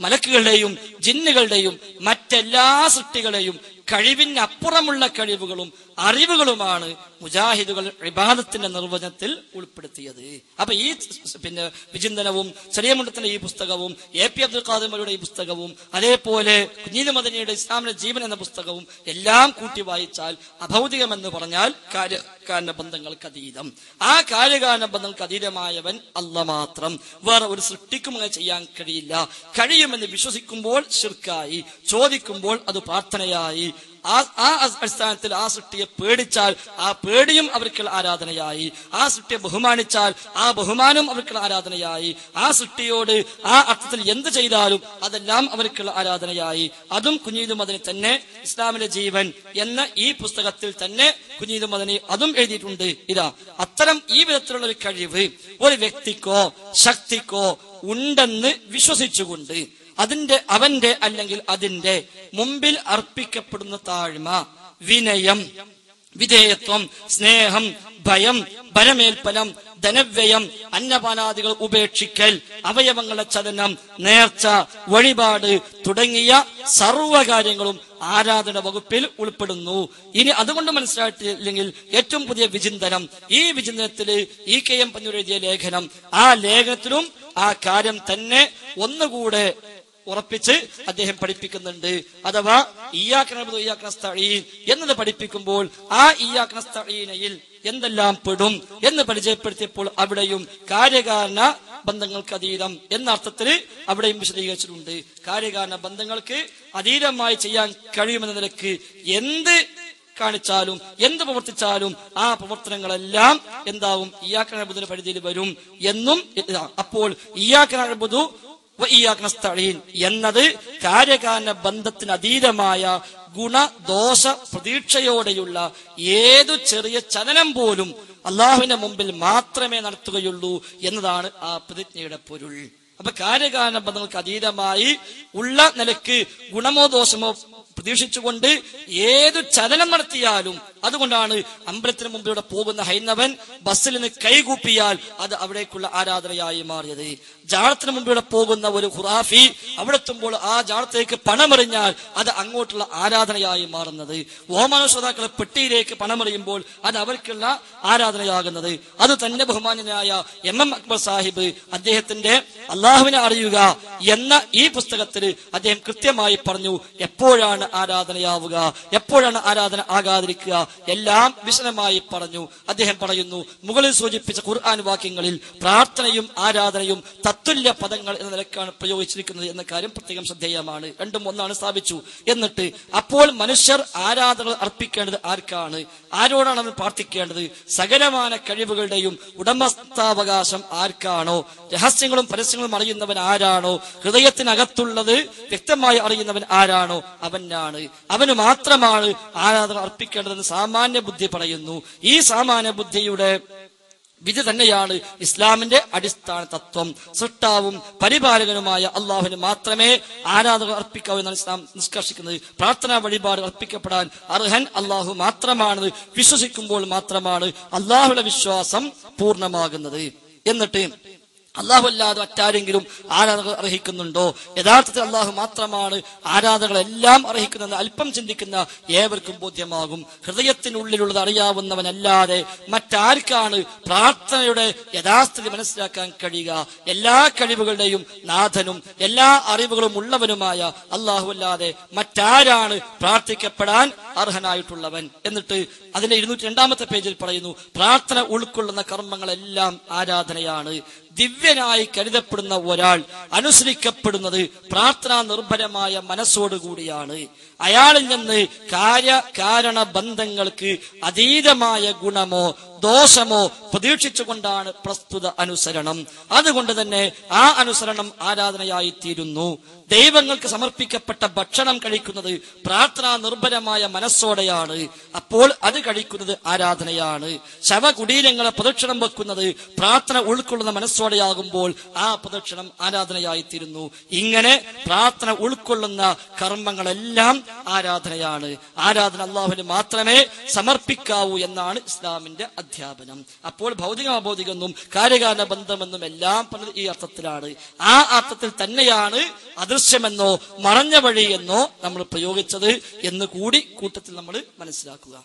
മലക്കുകളുടെയും ജിന്നുകളുടെയും മറ്റെല്ലാ സൃഷ്ടികളെയും കഴിവിനപ്പുറമുള്ള കഴിവുകളും അറിവുകളുമാണ് മുജാഹിദുകൾ ഇബാദത്തിന്റെ നിർവചനത്തിൽ ഉൾപ്പെടുത്തിയത്. അപ്പൊ ഈ പിന്നെ വിചിന്തനവും ചെറിയമുണ്ടത്തിന്റെ ഈ പുസ്തകവും എ പി അബ്ദുൽ ഖാദിമയുടെ ഈ പുസ്തകവും അതേപോലെ കുഞ്ഞീത് മദനിയുടെ ഇസ്ലാമിന്റെ ജീവൻ എന്ന പുസ്തകവും എല്ലാം കൂട്ടി വായിച്ചാൽ അഭൗതികം എന്ന് പറഞ്ഞാൽ കാര്യകാരണ ബന്ധങ്ങൾക്ക് അതീതം. ആ കാര്യകാരണ ബന്ധങ്ങൾക്ക് അതീതമായവൻ അല്ല മാത്രം. വേറെ ഒരു സൃഷ്ടിക്കും അങ്ങനെ ചെയ്യാൻ കഴിയില്ല. കഴിയുമെന്ന് വിശ്വസിക്കുമ്പോൾ ശിർക്കായി. ചോദിക്കുമ്പോൾ അത് പ്രാർത്ഥനയായി. ആ ആ അടിസ്ഥാനത്തിൽ ആ സൃഷ്ടിയെ പേടിച്ചാൽ ആ പേടിയും അവർക്കുള്ള ആരാധനയായി. ആ സൃഷ്ടിയെ ബഹുമാനിച്ചാൽ ആ ബഹുമാനം അവർക്കുള്ള ആരാധനയായി. ആ സൃഷ്ടിയോട് ആ അർത്ഥത്തിൽ എന്ത് ചെയ്താലും അതെല്ലാം അവർക്കുള്ള ആരാധനയായി. അതും കുഞ്ഞീതു മദനി തന്നെ ഇസ്ലാമിലെ ജീവൻ എന്ന ഈ പുസ്തകത്തിൽ തന്നെ കുഞ്ഞീതു മദനി അതും എഴുതിയിട്ടുണ്ട്. ഇതാ അത്തരം ഈ വിധത്തിലുള്ള ഒരു കഴിവ് ഒരു വ്യക്തിക്കോ ശക്തിക്കോ ഉണ്ടെന്ന് വിശ്വസിച്ചുകൊണ്ട് അതിന്റെ അവന്റെ അല്ലെങ്കിൽ അതിന്റെ മുമ്പിൽ അർപ്പിക്കപ്പെടുന്ന താഴ്മ വിനയം വിധേയത്വം സ്നേഹം ഭയം ഭരമേൽപ്പനം ധനവ്യയം അന്നപാനാദികൾ ഉപേക്ഷിക്കൽ അവയവങ്ങളെ ചലനം നേർച്ച വഴിപാട് തുടങ്ങിയ സർവകാര്യങ്ങളും ആരാധന വകുപ്പിൽ ഉൾപ്പെടുന്നു. ഇനി അതുകൊണ്ട് മനസ്സിലായിട്ടില്ലെങ്കിൽ ഏറ്റവും പുതിയ വിചിന്തനം ഈ വിചിന്തനത്തിൽ ഇ കെ എം പന്നൂർ എഴുതിയ ലേഖനം ആ ലേഖനത്തിലും ആ കാര്യം തന്നെ ഒന്നുകൂടെ ഉറപ്പിച്ച് അദ്ദേഹം പഠിപ്പിക്കുന്നുണ്ട്. അഥവാ ഇയാക്കണ ഇയാക്കണസ്തഴീൻ എന്നത് പഠിപ്പിക്കുമ്പോൾ ആ ഇയാക്കണസ്തഴീനയിൽ എന്തെല്ലാം പെടും എന്ന് പരിചയപ്പെടുത്തിയപ്പോൾ അവിടെയും കാര്യകാരണ ബന്ധങ്ങൾക്ക് അതീതം എന്ന അർത്ഥത്തിൽ അവിടെയും വിശദീകരിച്ചിട്ടുണ്ട്. കാര്യകാരണ ബന്ധങ്ങൾക്ക് അതീതമായി ചെയ്യാൻ കഴിയുമെന്ന നിലയ്ക്ക് എന്ത് കാണിച്ചാലും എന്ത് പ്രവർത്തിച്ചാലും ആ പ്രവർത്തനങ്ങളെല്ലാം എന്താവും? ഇയാക്കണബുദിന്റെ പരിധിയിൽ വരും എന്നും അപ്പോൾ ഇയാക്കനബുദു എന്നത് കാര്യകാരണ ബന്ധത്തിന് അതീതമായ ഗുണദോഷ പ്രതീക്ഷയോടെയുള്ള ഏതു ചെറിയ ചലനം പോലും അള്ളാഹുവിന്റെ മുമ്പിൽ മാത്രമേ നടത്തുകയുള്ളൂ എന്നതാണ് ആ പ്രതിജ്ഞയുടെ പൊരുൾ. അപ്പൊ കാര്യകാരണ ബന്ധങ്ങൾക്ക് അതീതമായി ഉള്ള നിലയ്ക്ക് ഗുണമോ ദോഷമോ പ്രതീക്ഷിച്ചുകൊണ്ട് ഏതു ചലനം നടത്തിയാലും അതുകൊണ്ടാണ് അമ്പലത്തിന് മുമ്പിലൂടെ പോകുന്ന ഹൈന്ദവൻ ബസ്സിൽ നിന്ന് കൈകൂപ്പിയാൽ അത് അവിടേക്കുള്ള ആരാധനയായി മാറിയത്. ജാളത്തിന് മുമ്പിലൂടെ പോകുന്ന ഒരു ഖുറാഫി അവിടെ എത്തുമ്പോൾ ആ ജാളത്തേക്ക് പണമെറിഞ്ഞാൽ അത് അങ്ങോട്ടുള്ള ആരാധനയായി മാറുന്നത്. ഓമാന ശ്രോതാക്കളെ പെട്ടിയിലേക്ക് പണമെറിയുമ്പോൾ അത് അവർക്കുള്ള ആരാധനയാകുന്നത്. അത് തന്നെ ബഹുമാന്യനായ എം എം അക്ബർ സാഹിബ് അദ്ദേഹത്തിന്റെ അള്ളാഹുവിനെ അറിയുക എന്ന ഈ പുസ്തകത്തിൽ അദ്ദേഹം കൃത്യമായി പറഞ്ഞു എപ്പോഴാണ് ആരാധനയാവുക. എപ്പോഴാണ് ആരാധന ആകാതിരിക്കുക? എല്ലാം വിശദമായി പറഞ്ഞു. അദ്ദേഹം പറയുന്നു മുകളിൽ സൂചിപ്പിച്ച ഖുർആൻ വാക്യങ്ങളിൽ പ്രാർത്ഥനയും ആരാധനയും തത്തുല്യ പദങ്ങൾ എന്ന നിലക്കാണ് പ്രയോഗിച്ചിരിക്കുന്നത് എന്ന കാര്യം പ്രത്യേകം ശ്രദ്ധേയമാണ്. രണ്ടും ഒന്നാണ് സ്ഥാപിച്ചു. എന്നിട്ട് അപ്പോൾ മനുഷ്യർ ആരാധന അർപ്പിക്കേണ്ടത് ആർക്കാണ്? ആരോടാണ് അവർ പ്രാർത്ഥിക്കേണ്ടത്? സകലമാന കഴിവുകളുടെയും ഉടമസ്ഥാവകാശം ആർക്കാണോ? രഹസ്യങ്ങളും പരസ്യങ്ങളും അറിയുന്നവൻ ആരാണോ? ഹൃദയത്തിനകത്തുള്ളത് വ്യക്തമായി അറിയുന്നവൻ ആരാണോ? അവനാണ് അവന് മാത്രമാണ് ആരാധന അർപ്പിക്കേണ്ടതെന്ന് സാമാന്യ ബുദ്ധി പറയുന്നു. ഈ സാമാന്യ ബുദ്ധിയുടെ വിധി തന്നെയാണ് ഇസ്ലാമിന്റെ അടിസ്ഥാന തത്വം. സൃഷ്ടാവും പരിപാലകനുമായ അള്ളാഹുവിന് മാത്രമേ ആരാധകർ അർപ്പിക്കാവൂ എന്നാണ് ഇസ്ലാം നിഷ്കർഷിക്കുന്നത്. പ്രാർത്ഥനാ വഴിപാട് അർപ്പിക്കപ്പെടാൻ അർഹൻ അള്ളാഹു മാത്രമാണ്. വിശ്വസിക്കുമ്പോൾ മാത്രമാണ് അള്ളാഹുടെ വിശ്വാസം പൂർണമാകുന്നത്. എന്നിട്ട് അള്ളാഹു അല്ലാതെ മറ്റാരെങ്കിലും ആരാധകർ അർഹിക്കുന്നുണ്ടോ? യഥാർത്ഥത്തിൽ അള്ളാഹു മാത്രമാണ് ആരാധകളെല്ലാം അർഹിക്കുന്നതെന്ന് അല്പം ചിന്തിക്കുന്ന ഏവർക്കും ബോധ്യമാകും. ഹൃദയത്തിനുള്ളിലുള്ളത് അറിയാവുന്നവനല്ലാതെ മറ്റാർക്കാണ് പ്രാർത്ഥനയുടെ യഥാസ്ഥിതി മനസ്സിലാക്കാൻ കഴിയുക. എല്ലാ കഴിവുകളുടെയും നാഥനും എല്ലാ അറിവുകളും ഉള്ളവനുമായ അള്ളാഹു അല്ലാതെ മറ്റാരാണ് പ്രാർത്ഥിക്കപ്പെടാൻ അർഹനായിട്ടുള്ളവൻ? എന്നിട്ട് അതിന്റെ ഇരുന്നൂറ്റി രണ്ടാമത്തെ പേജിൽ പറയുന്നു പ്രാർത്ഥന ഉൾക്കൊള്ളുന്ന കർമ്മങ്ങളെല്ലാം ആരാധനയാണ്. ദിവ്യനായി കരുതപ്പെടുന്ന ഒരാൾ അനുസരിക്കപ്പെടുന്നത് പ്രാർത്ഥനാ നിർഭരമായ മനസ്സോടുകൂടിയാണ്. അയാളിൽ നിന്ന് കാര്യ കാരണ ബന്ധങ്ങൾക്ക് അതീതമായ ഗുണമോ ദോഷമോ പ്രതീക്ഷിച്ചുകൊണ്ടാണ് പ്രസ്തുത അനുസരണം. അതുകൊണ്ട് തന്നെ ആ അനുസരണം ആരാധനയായി തീരുന്നു ദൈവങ്ങൾക്ക് സമർപ്പിക്കപ്പെട്ട ഭക്ഷണം കഴിക്കുന്നത് പ്രാർത്ഥനാ നിർഭരമായ മനസ്സോടെയാണ്. അപ്പോൾ അത് കഴിക്കുന്നത് ആരാധനയാണ്. ശവകുടീരങ്ങളെ പ്രദക്ഷിണം വെക്കുന്നത് പ്രാർത്ഥന ഉൾക്കൊള്ളുന്ന മനസ്സോടെയാകുമ്പോൾ ആ പ്രദക്ഷിണം ആരാധനയായി തീരുന്നു ഇങ്ങനെ പ്രാർത്ഥന ഉൾക്കൊള്ളുന്ന കർമ്മങ്ങളെല്ലാം ആരാധനയാണ്. ആരാധന അള്ളാഹുവിന് മാത്രമേ സമർപ്പിക്കാവൂ എന്നാണ് ഇസ്ലാമിന്റെ അധ്യാപനം. അപ്പോൾ ഭൗതിക അഭൗതികമെന്നും കാര്യകാല ബന്ധമെന്നും എല്ലാം പറഞ്ഞത് ഈ അർത്ഥത്തിലാണ്. ആ അർത്ഥത്തിൽ തന്നെയാണ് അദൃശ്യമെന്നോ മറഞ്ഞ വഴി എന്നോ നമ്മൾ പ്രയോഗിച്ചത് എന്ന് കൂടി കൂട്ടത്തിൽ നമ്മൾ മനസ്സിലാക്കുക.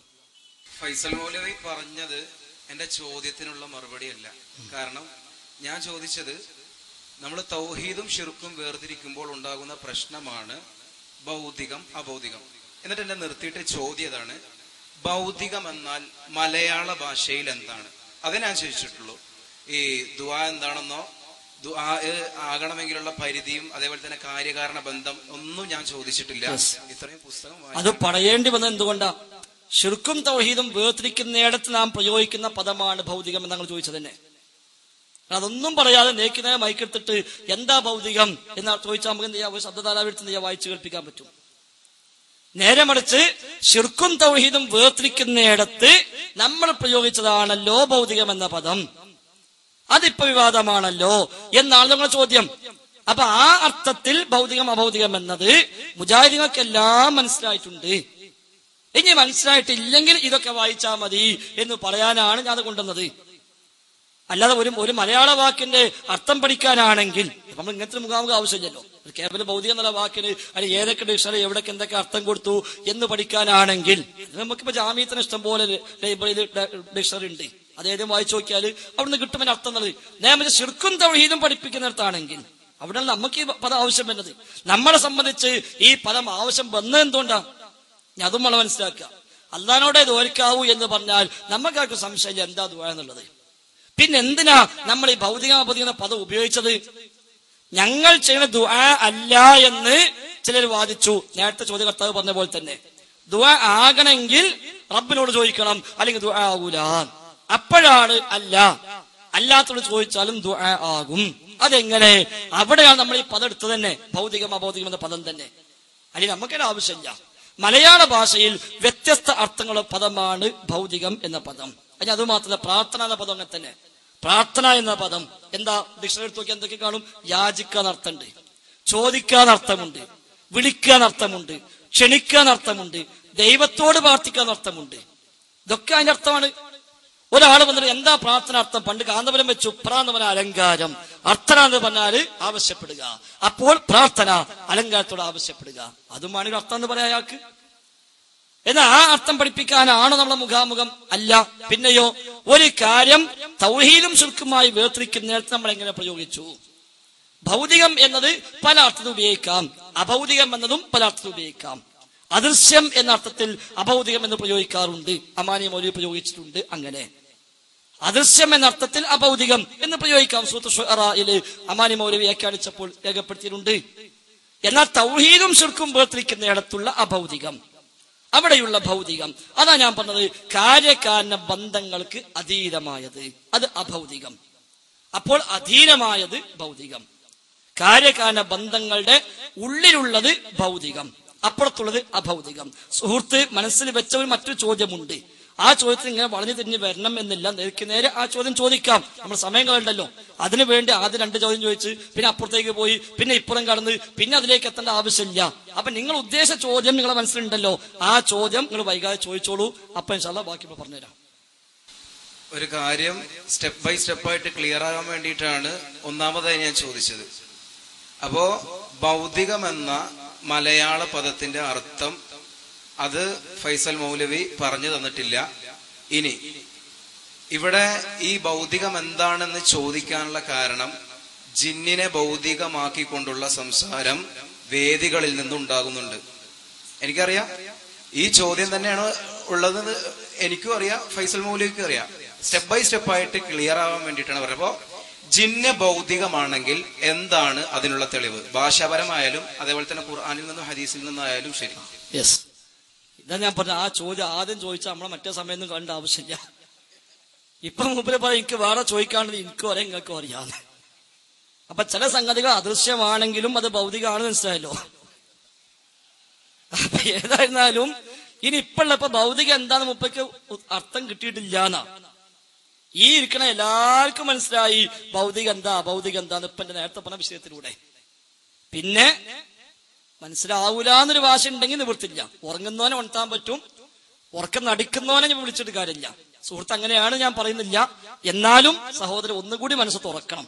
ഫൈസൽ മൗലവി പറഞ്ഞത് എന്റെ ചോദ്യത്തിനുള്ള മറുപടിയല്ല. കാരണം ഞാൻ ചോദിച്ചത് നമ്മൾ തൗഹീദും ഷിർക്കും വേർതിരിക്കുമ്പോൾ ഉണ്ടാകുന്ന പ്രശ്നമാണ് ഭൗതികം അഭൗതികം എന്നിട്ട് എന്നെ നിർത്തിയിട്ട് ചോദ്യം ഇതാണ് ഭൗതികം എന്നാൽ മലയാള ഭാഷയിൽ എന്താണ് അതിനാ ഞാൻ ചോദിച്ചിട്ടുള്ളൂ ഈ ദുആ എന്താണെന്നോ ദുആ ആകണമെങ്കിലുള്ള പരിധിയും അതേപോലെ തന്നെ കാര്യകാരണ ബന്ധം ഒന്നും ഞാൻ ചോദിച്ചിട്ടില്ല. ഇത്രയും പുസ്തകം അത് പറയേണ്ടി വന്നത് എന്തുകൊണ്ടാ? ഷിർക്കും തൗഹീദും വേർതിരിക്കുന്നിടത്ത് നാം പ്രയോഗിക്കുന്ന പദമാണ് ഭൗതികം എന്ന് ഞങ്ങൾ ചോദിച്ചത് തന്നെ അതൊന്നും പറയാതെ നേക്കിനെ മൈക്കെടുത്തിട്ട് എന്താ ഭൗതികം എന്ന് ചോദിച്ചാൽ നമുക്ക് എന്ത് ചെയ്യാം? ഒരു ശബ്ദതാലാവിടുത്ത് എന്ത് ചെയ്യാം? വായിച്ചു കേൾപ്പിക്കാൻ പറ്റും. നേരെ മറിച്ച് ശിർക്കും തൗഹീദും വേർതിരിക്കുന്നിടത്ത് നമ്മൾ പ്രയോഗിച്ചതാണല്ലോ ഭൗതികം എന്ന പദം. അതിപ്പോ വിവാദമാണല്ലോ എന്നാണ് നിങ്ങളുടെ ചോദ്യം. അപ്പൊ ആ അർത്ഥത്തിൽ ഭൗതികം അഭൗതികം എന്നത് മുജാഹിദികൾക്കെല്ലാം മനസ്സിലായിട്ടുണ്ട്. ഇനി മനസ്സിലായിട്ടില്ലെങ്കിൽ ഇതൊക്കെ വായിച്ചാൽ മതി എന്ന് പറയാനാണ് ഞാൻ കൊണ്ടുവന്നത്. അല്ലാതെ ഒരു ഒരു മലയാള വാക്കിന്റെ അർത്ഥം പഠിക്കാനാണെങ്കിൽ നമ്മൾ ഇങ്ങനത്തെ മുഖാമുഖം ആവശ്യമില്ലല്ലോ. കേവല ഭൗതികം എന്നുള്ള വാക്കിന് അല്ലെങ്കിൽ ഏതൊക്കെ ഡിക്ഷണറി എവിടേക്ക് എന്തൊക്കെ അർത്ഥം കൊടുത്തു എന്ന് പഠിക്കാനാണെങ്കിൽ. നമുക്കിപ്പോ ജാമ്യത്തിന് ഇഷ്ടം പോലെ ലൈബ്രറിയിൽ ഡിക്ഷണറി ഉണ്ട്. അതേതും വായിച്ചു നോക്കിയാൽ അവിടുന്ന് കിട്ടുമെന്ന് അർത്ഥം എന്നുള്ളത്. നേമത്തെ ശിർക്കും തൗഹീദും പഠിപ്പിക്കുന്നിടത്താണെങ്കിൽ അവിടെ നമുക്ക് ഈ പദം ആവശ്യം വരുന്നത്. നമ്മളെ സംബന്ധിച്ച് ഈ പദം ആവശ്യം വന്നത് എന്തുകൊണ്ടാ? ഞാൻ അതും നമ്മൾ മനസ്സിലാക്കുക. അള്ളഹാനോടെ തോൽക്കാവൂ എന്ന് പറഞ്ഞാൽ നമുക്കാർക്ക് സംശയം എന്താ ദുആ എന്നുള്ളത്. പിന്നെ എന്തിനാ നമ്മൾ ഈ ഭൗതികാഭൗതിക പദം ഉപയോഗിച്ചത്? ഞങ്ങൾ ചെയ്യുന്ന ദുആ അല്ല എന്ന് ചിലർ വാദിച്ചു. നേരത്തെ ചോദ്യകർത്താവ് പറഞ്ഞ പോലെ തന്നെ. ദുആ ആകണമെങ്കിൽ റബ്ബിനോട് ചോദിക്കണം അല്ലെങ്കിൽ ദുആ ആകൂല അപ്പോഴാണ് അല്ല. അല്ലാത്തോട് ചോദിച്ചാലും ദുആ ആകും. അതെങ്ങനെ? അവിടെയാണ് നമ്മൾ ഈ പദം എടുത്തത് തന്നെ. ഭൗതികം അഭൗതികം എന്ന പദം തന്നെ. അല്ലെങ്കിൽ നമുക്കൊരു ആവശ്യമില്ല. മലയാള ഭാഷയിൽ വ്യത്യസ്ത അർത്ഥങ്ങളുള്ള പദമാണ് ഭൗതികം എന്ന പദം. അതിന് അതുമാത്രമല്ല പ്രാർത്ഥന എന്ന പദം അങ്ങനെ തന്നെ. പ്രാർത്ഥന എന്ന പദം. എന്താ? ഡിക്ഷണറി എടുത്ത് നോക്കി എന്തൊക്കെ കാണും? യാചിക്കാൻ അർത്ഥമുണ്ട് ചോദിക്കാൻ അർത്ഥമുണ്ട് വിളിക്കാൻ അർത്ഥമുണ്ട് ക്ഷണിക്കാൻ അർത്ഥമുണ്ട് ദൈവത്തോട് പ്രാർത്ഥിക്കാൻ അർത്ഥമുണ്ട് ഇതൊക്കെ അതിന്റെ അർത്ഥമാണ്. ഒരാൾ വന്നിട്ട് എന്താ പ്രാർത്ഥന അർത്ഥം പണ്ട് കാന്തപുരം വെച്ചു. പ്ര എന്ന് പറഞ്ഞാൽ അലങ്കാരം. അർത്ഥന എന്ന് പറഞ്ഞാൽ ആവശ്യപ്പെടുക. അപ്പോൾ പ്രാർത്ഥന അലങ്കാരത്തോട് ആവശ്യപ്പെടുക. അതുമാണ് അർത്ഥം എന്ന് പറയാം അയാൾക്ക്. എന്നാൽ ആ അർത്ഥം പഠിപ്പിക്കാനാണ് നമ്മളെ മുഖാമുഖം? അല്ല. പിന്നെയോ ഒരു കാര്യം തൗഹീലും ശുൽക്കുമായി വേർതിരിക്കുന്നിടത്ത് നമ്മൾ എങ്ങനെ പ്രയോഗിച്ചു? ഭൗതികം എന്നത് പല അർത്ഥത്തിൽ ഉപയോഗിക്കാം. അഭൗതികം എന്നതും പല അർത്ഥത്തിൽ ഉപയോഗിക്കാം. അദൃശ്യം എന്ന അർത്ഥത്തിൽ അഭൗതികം എന്ന് പ്രയോഗിക്കാറുണ്ട്. അമാനി മൗലി പ്രയോഗിച്ചിട്ടുണ്ട് അങ്ങനെ. അദൃശ്യം എന്ന അർത്ഥത്തിൽ അഭൗതികം എന്ന് പ്രയോഗിക്കാം. സൂത്രയിൽ അമാനി മൗലി വ്യാഖ്യാനിച്ചപ്പോൾ രേഖപ്പെടുത്തിയിട്ടുണ്ട്. എന്നാൽ തൗഹീദും ശുൽക്കും വേർതിരിക്കുന്നിടത്തുള്ള അഭൗതികം. അവിടെയുള്ള ഭൗതികം. അതാ ഞാൻ പറഞ്ഞത് കാര്യകാരണ ബന്ധങ്ങൾക്ക് അതീതമായത്. അത് അഭൗതികം. അപ്പോൾ അധീനമായത് ഭൗതികം. കാര്യകാരണ ബന്ധങ്ങളുടെ ഉള്ളിലുള്ളത് ഭൗതികം. അപ്പുറത്തുള്ളത് അഭൗതികം. സുഹൃത്ത് മനസ്സിൽ വെച്ച ഒരു മറ്റൊരു ചോദ്യമുണ്ട്. ആ ചോദ്യത്തിന് ഇങ്ങനെ വളഞ്ഞു തിരിഞ്ഞ് വരണം എന്നില്ല. എനിക്ക് നേരെ ആ ചോദ്യം ചോദിക്കാം. നമ്മൾ സമയം കളണ്ടല്ലോ അതിനു വേണ്ടി ആദ്യം രണ്ട് ചോദ്യം ചോദിച്ച് പിന്നെ അപ്പുറത്തേക്ക് പോയി പിന്നെ ഇപ്പുറം കടന്ന് പിന്നെ അതിലേക്ക് എത്തേണ്ട ആവശ്യമില്ല. അപ്പൊ നിങ്ങൾ ഉദ്ദേശ ചോദ്യം നിങ്ങളെ മനസ്സിലുണ്ടല്ലോ. ആ ചോദ്യം നിങ്ങൾ വൈകാതെ ചോദിച്ചോളൂ. അപ്പൊ ഇൻഷാല്ല ബാക്കി പറഞ്ഞുതരാം. ഒരു കാര്യം സ്റ്റെപ്പ് ബൈ സ്റ്റെപ്പ് ആയിട്ട് ക്ലിയർ ആകാൻ വേണ്ടിയിട്ടാണ് ഒന്നാമതായി ഞാൻ ചോദിച്ചത്. അപ്പോ ഭൗതികമെന്ന മലയാള പദത്തിന്റെ അർത്ഥം അത് ഫൈസൽ മൗലവി പറഞ്ഞു തന്നിട്ടില്ല. ഇനി ഇവിടെ ഈ ഭൗതികം എന്താണെന്ന് ചോദിക്കാനുള്ള കാരണം ജിന്നിനെ ഭൗതികമാക്കിക്കൊണ്ടുള്ള സംസാരം വേദികളിൽ നിന്നുണ്ടാകുന്നുണ്ട്. എനിക്കറിയാം. ഈ ചോദ്യം തന്നെയാണ് ഉള്ളതെന്ന് എനിക്കും അറിയാം ഫൈസൽ മൗലിക്കും അറിയാം. സ്റ്റെപ്പ് ബൈ സ്റ്റെപ്പ് ആയിട്ട് ക്ലിയർ ആവാൻ വേണ്ടിയിട്ടാണ് പറയുന്നത് ജിന്ന ഭൗതികമാണെങ്കിൽ എന്താണ് അതിനുള്ള തെളിവ്? ഭാഷാപരമായാലും അതേപോലെ തന്നെ ഖുർആാനിൽ നിന്നും ഹദീസിൽ നിന്നായാലും ശരി. ഇതാ ഞാൻ പറഞ്ഞ ആ ചോദ്യം ആദ്യം ചോദിച്ചാൽ നമ്മളെ മറ്റേ സമയമൊന്നും കണ്ട ആവശ്യമില്ല. ഇപ്പൊ മുമ്പിൽ പറയും എനിക്ക് വേറെ ചോദിക്കാണ്ടത് എനിക്കും അറിയാം നിങ്ങൾക്കും അറിയാം. അപ്പൊ ചില സംഗതികൾ അദൃശ്യമാണെങ്കിലും അത് ഭൗതികമാണെന്ന് മനസ്സിലായല്ലോ. അപ്പൊ ഏതായിരുന്നാലും ഇനി ഇപ്പോഴുള്ള ഇപ്പൊ ഭൗതികം എന്താന്ന് മുപ്പയ്ക്ക് അർത്ഥം കിട്ടിയിട്ടില്ല എന്നാ ഈ ഇരിക്കണ എല്ലാവർക്കും മനസ്സിലായി ഭൗതികം എന്താ ഭൗതികം എന്താന്ന് ഇപ്പൊ എന്റെ നേരത്തെ പറഞ്ഞ വിഷയത്തിലൂടെ. പിന്നെ മനസ്സിലാവൂല എന്നൊരു ഭാഷ ഉണ്ടെങ്കിൽ നിവൃത്തില്ല. ഉറങ്ങുന്നവനെ ഉണർത്താൻ പറ്റും. ഉറക്കം നടിക്കുന്നവനെ ഞാൻ വിളിച്ചിട്ട് കാര്യമില്ല. സുഹൃത്ത് അങ്ങനെയാണ് ഞാൻ പറയുന്നില്ല. എന്നാലും സഹോദരൻ ഒന്നുകൂടി മനസ്സ് തുറക്കണം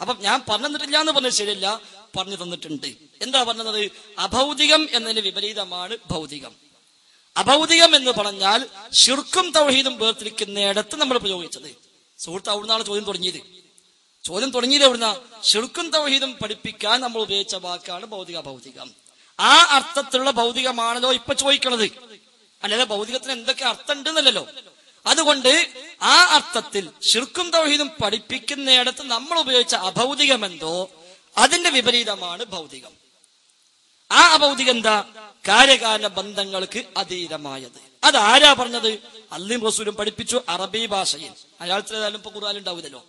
അപ്പൊ ഞാൻ പറഞ്ഞു തന്നിട്ടില്ല എന്ന് പറഞ്ഞത് ശരിയല്ല. പറഞ്ഞു തന്നിട്ടുണ്ട്. എന്താ പറഞ്ഞത്? അഭൗതികം എന്നതിന് വിപരീതമാണ് ഭൗതികം. അഭൗതികം എന്ന് പറഞ്ഞാൽ ഷിർക്കും തൗഹീദും വേർതിരിക്കുന്നിടത്ത് നമ്മൾ പ്രയോഗിച്ചത്. സുഹൃത്ത് അവിടുന്നാണ് ചോദ്യം തുടങ്ങിയത്. ചോദ്യം തുടങ്ങിയത് എവിടുന്ന? ഷിർക്കും തൗഹീദും പഠിപ്പിക്കാൻ നമ്മൾ ഉപയോഗിച്ച വാക്കാണ് ഭൗതിക ഭൗതികം ആ അർത്ഥത്തിലുള്ള ഭൗതികമാണല്ലോ ഇപ്പൊ ചോദിക്കണത്. അല്ലാതെ ഭൗതികത്തിന് എന്തൊക്കെ അർത്ഥം ഉണ്ടെന്നല്ലോ അതുകൊണ്ട് ആ അർത്ഥത്തിൽ ശിർക്കും തൗഹീദും പഠിപ്പിക്കുന്നിടത്ത് നമ്മൾ ഉപയോഗിച്ച അഭൗതികം എന്തോ അതിന്റെ വിപരീതമാണ് ഭൗതികം. ആ അഭൗതികം എന്താ? കാര്യകാല ബന്ധങ്ങൾക്ക് അതീതമായത്. അത് ആരാ പറഞ്ഞത്? അള്ളിം റസൂലും പഠിപ്പിച്ചു അറബി ഭാഷയിൽ. മലയാളത്തിലേതായാലും ഇപ്പൊ കുറാലുണ്ടാവില്ലല്ലോ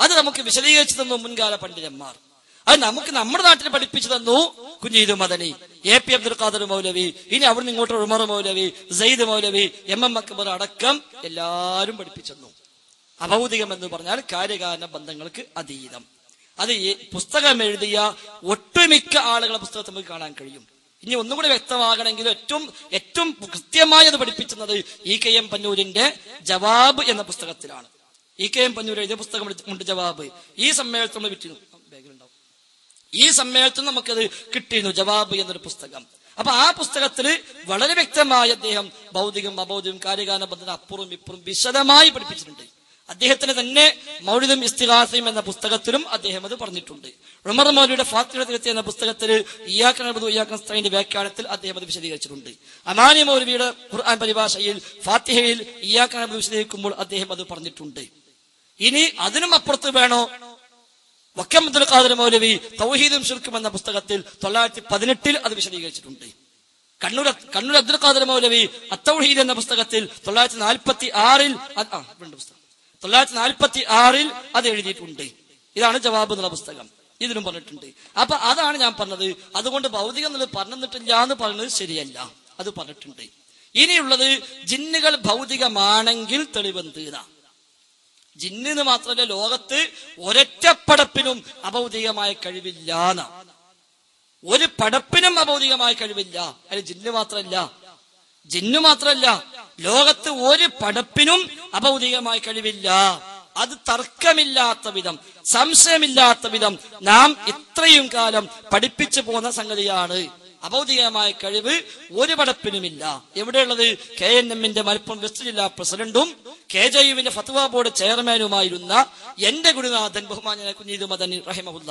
അത് നമുക്ക് വിശദീകരിച്ചു തന്നു മുൻകാല പണ്ഡിതന്മാർ. അത് നമുക്ക് നമ്മുടെ നാട്ടിൽ പഠിപ്പിച്ചു തന്നു കുഞ്ഞീദ് മദനി എ പി അബ്ദുൽ ഖാദർ മൗലവി ഇനി അവിടുന്ന് ഇങ്ങോട്ട് ഉമർ മൗലവി സയ്ദ് മൗലവി എം എം അക്ബർ അടക്കം എല്ലാവരും പഠിപ്പിച്ചു അഭൗതികം എന്ന് പറഞ്ഞാൽ കാര്യകാരണ ബന്ധങ്ങൾക്ക് അതീതം. അത് ഈ പുസ്തകം എഴുതിയ ഒട്ടുമിക്ക ആളുകളെ പുസ്തകത്തിൽ നമുക്ക് കാണാൻ കഴിയും. ഇനി ഒന്നും കൂടി വ്യക്തമാകണമെങ്കിൽ ഏറ്റവും ഏറ്റവും കൃത്യമായി അത് പഠിപ്പിക്കുന്നത് ഇ കെ എം പന്നൂരിന്റെ ജവാബ് എന്ന പുസ്തകത്തിലാണ്. ഇ കെ എം പന്നൂർ എഴുതിയ പുസ്തകം ഉണ്ട് ജവാബ്. ഈ സമ്മേളനത്തിൽ വിറ്റിരുന്നു ഈ സമ്മേളനത്തിൽ നമുക്കത് കിട്ടിയിരുന്നു ജവാബ് എന്നൊരു പുസ്തകം. അപ്പൊ ആ പുസ്തകത്തിൽ വളരെ വ്യക്തമായി അദ്ദേഹം ഭൗതികം അഭൗതികം കാര്യകാല ബന്ധന അപ്പുറം ഇപ്പുറം വിശദമായി പഠിപ്പിച്ചിട്ടുണ്ട്. അദ്ദേഹത്തിന് തന്നെ മൗലിദും ഇസ്തിഹാസയും എന്ന പുസ്തകത്തിലും അദ്ദേഹം അത് പറഞ്ഞിട്ടുണ്ട്. ഉമർ മൗലിയുടെ ഫാത്തിഹ എന്ന പുസ്തകത്തിൽ ഇയാക്കൻ അബദു ഇയാക്കൻ സ്തൈന്റെ വ്യാഖ്യാനത്തിൽ അദ്ദേഹം അത് വിശദീകരിച്ചിട്ടുണ്ട്. അമാനി മൗലവിയുടെ ഖുർആൻ പരിഭാഷയിൽ ഫാത്തിഹയിൽ ഇയാക്കൻ അബദു വിശദീകരിക്കുമ്പോൾ അദ്ദേഹം അത് പറഞ്ഞിട്ടുണ്ട്. ഇനി അതിനും അപ്പുറത്ത് വേണോ? വക്കം അബ്ദുൽ ഖാദർ മൗലവി തൗഹീദും ഷിർക്കും എന്ന പുസ്തകത്തിൽ തൊള്ളായിരത്തി പതിനെട്ടിൽ അത് വിശദീകരിച്ചിട്ടുണ്ട്. കണ്ണൂർ കണ്ണൂർ അബ്ദുൽ ഖാദർ മൗലവി അത്തൗഹീദ് എന്ന പുസ്തകത്തിൽ തൊള്ളായിരത്തി നാൽപ്പത്തി ആറിൽ തൊള്ളായിരത്തി നാൽപ്പത്തി ആറിൽ അത് എഴുതിയിട്ടുണ്ട്. ഇതാണ് ജവാബ് എന്നുള്ള പുസ്തകം. ഇതിനും പറഞ്ഞിട്ടുണ്ട്. അപ്പൊ അതാണ് ഞാൻ പറഞ്ഞത്. അതുകൊണ്ട് ഭൗതികം എന്നുള്ളത് പറഞ്ഞിട്ടില്ല എന്ന് പറയുന്നത് ശരിയല്ല. അത് പറഞ്ഞിട്ടുണ്ട്. ഇനിയുള്ളത് ജിന്നുകൾ ഭൗതികമാണെങ്കിൽ തെളിവെന്ത് ഇതാ ജിന്ന് എന്ന് മാത്രമല്ല ലോകത്ത് ഒരൊറ്റ പടപ്പിനും അഭൗതികമായ കഴിവില്ല ഒരു പടപ്പിനും അഭൗതികമായ കഴിവില്ല. അല്ലെ ജിന്ന് മാത്രമല്ല. ജിന്ന് മാത്രമല്ല ലോകത്ത് ഒരു പടപ്പിനും അഭൗതികമായ കഴിവില്ല. അത് തർക്കമില്ലാത്ത വിധം സംശയമില്ലാത്ത വിധം നാം ഇത്രയും കാലം പഠിപ്പിച്ചു പോന്ന സംഗതിയാണ്. അഭൗതികമായ കഴിവ് ഒരു പടപ്പിനുമില്ല. എവിടെയുള്ളത്? കെ എൻ എമ്മിന്റെ മലപ്പുറം വെസ്റ്റ് ജില്ലാ പ്രസിഡന്റും കെ ജെ യുവിന്റെ ഫത്വ ബോർഡ് ചെയർമാനുമായിരുന്ന എന്റെ ഗുരുനാഥൻ ബഹുമാന കുഞ്ഞീദ് മദൻ റഹിമുല്ല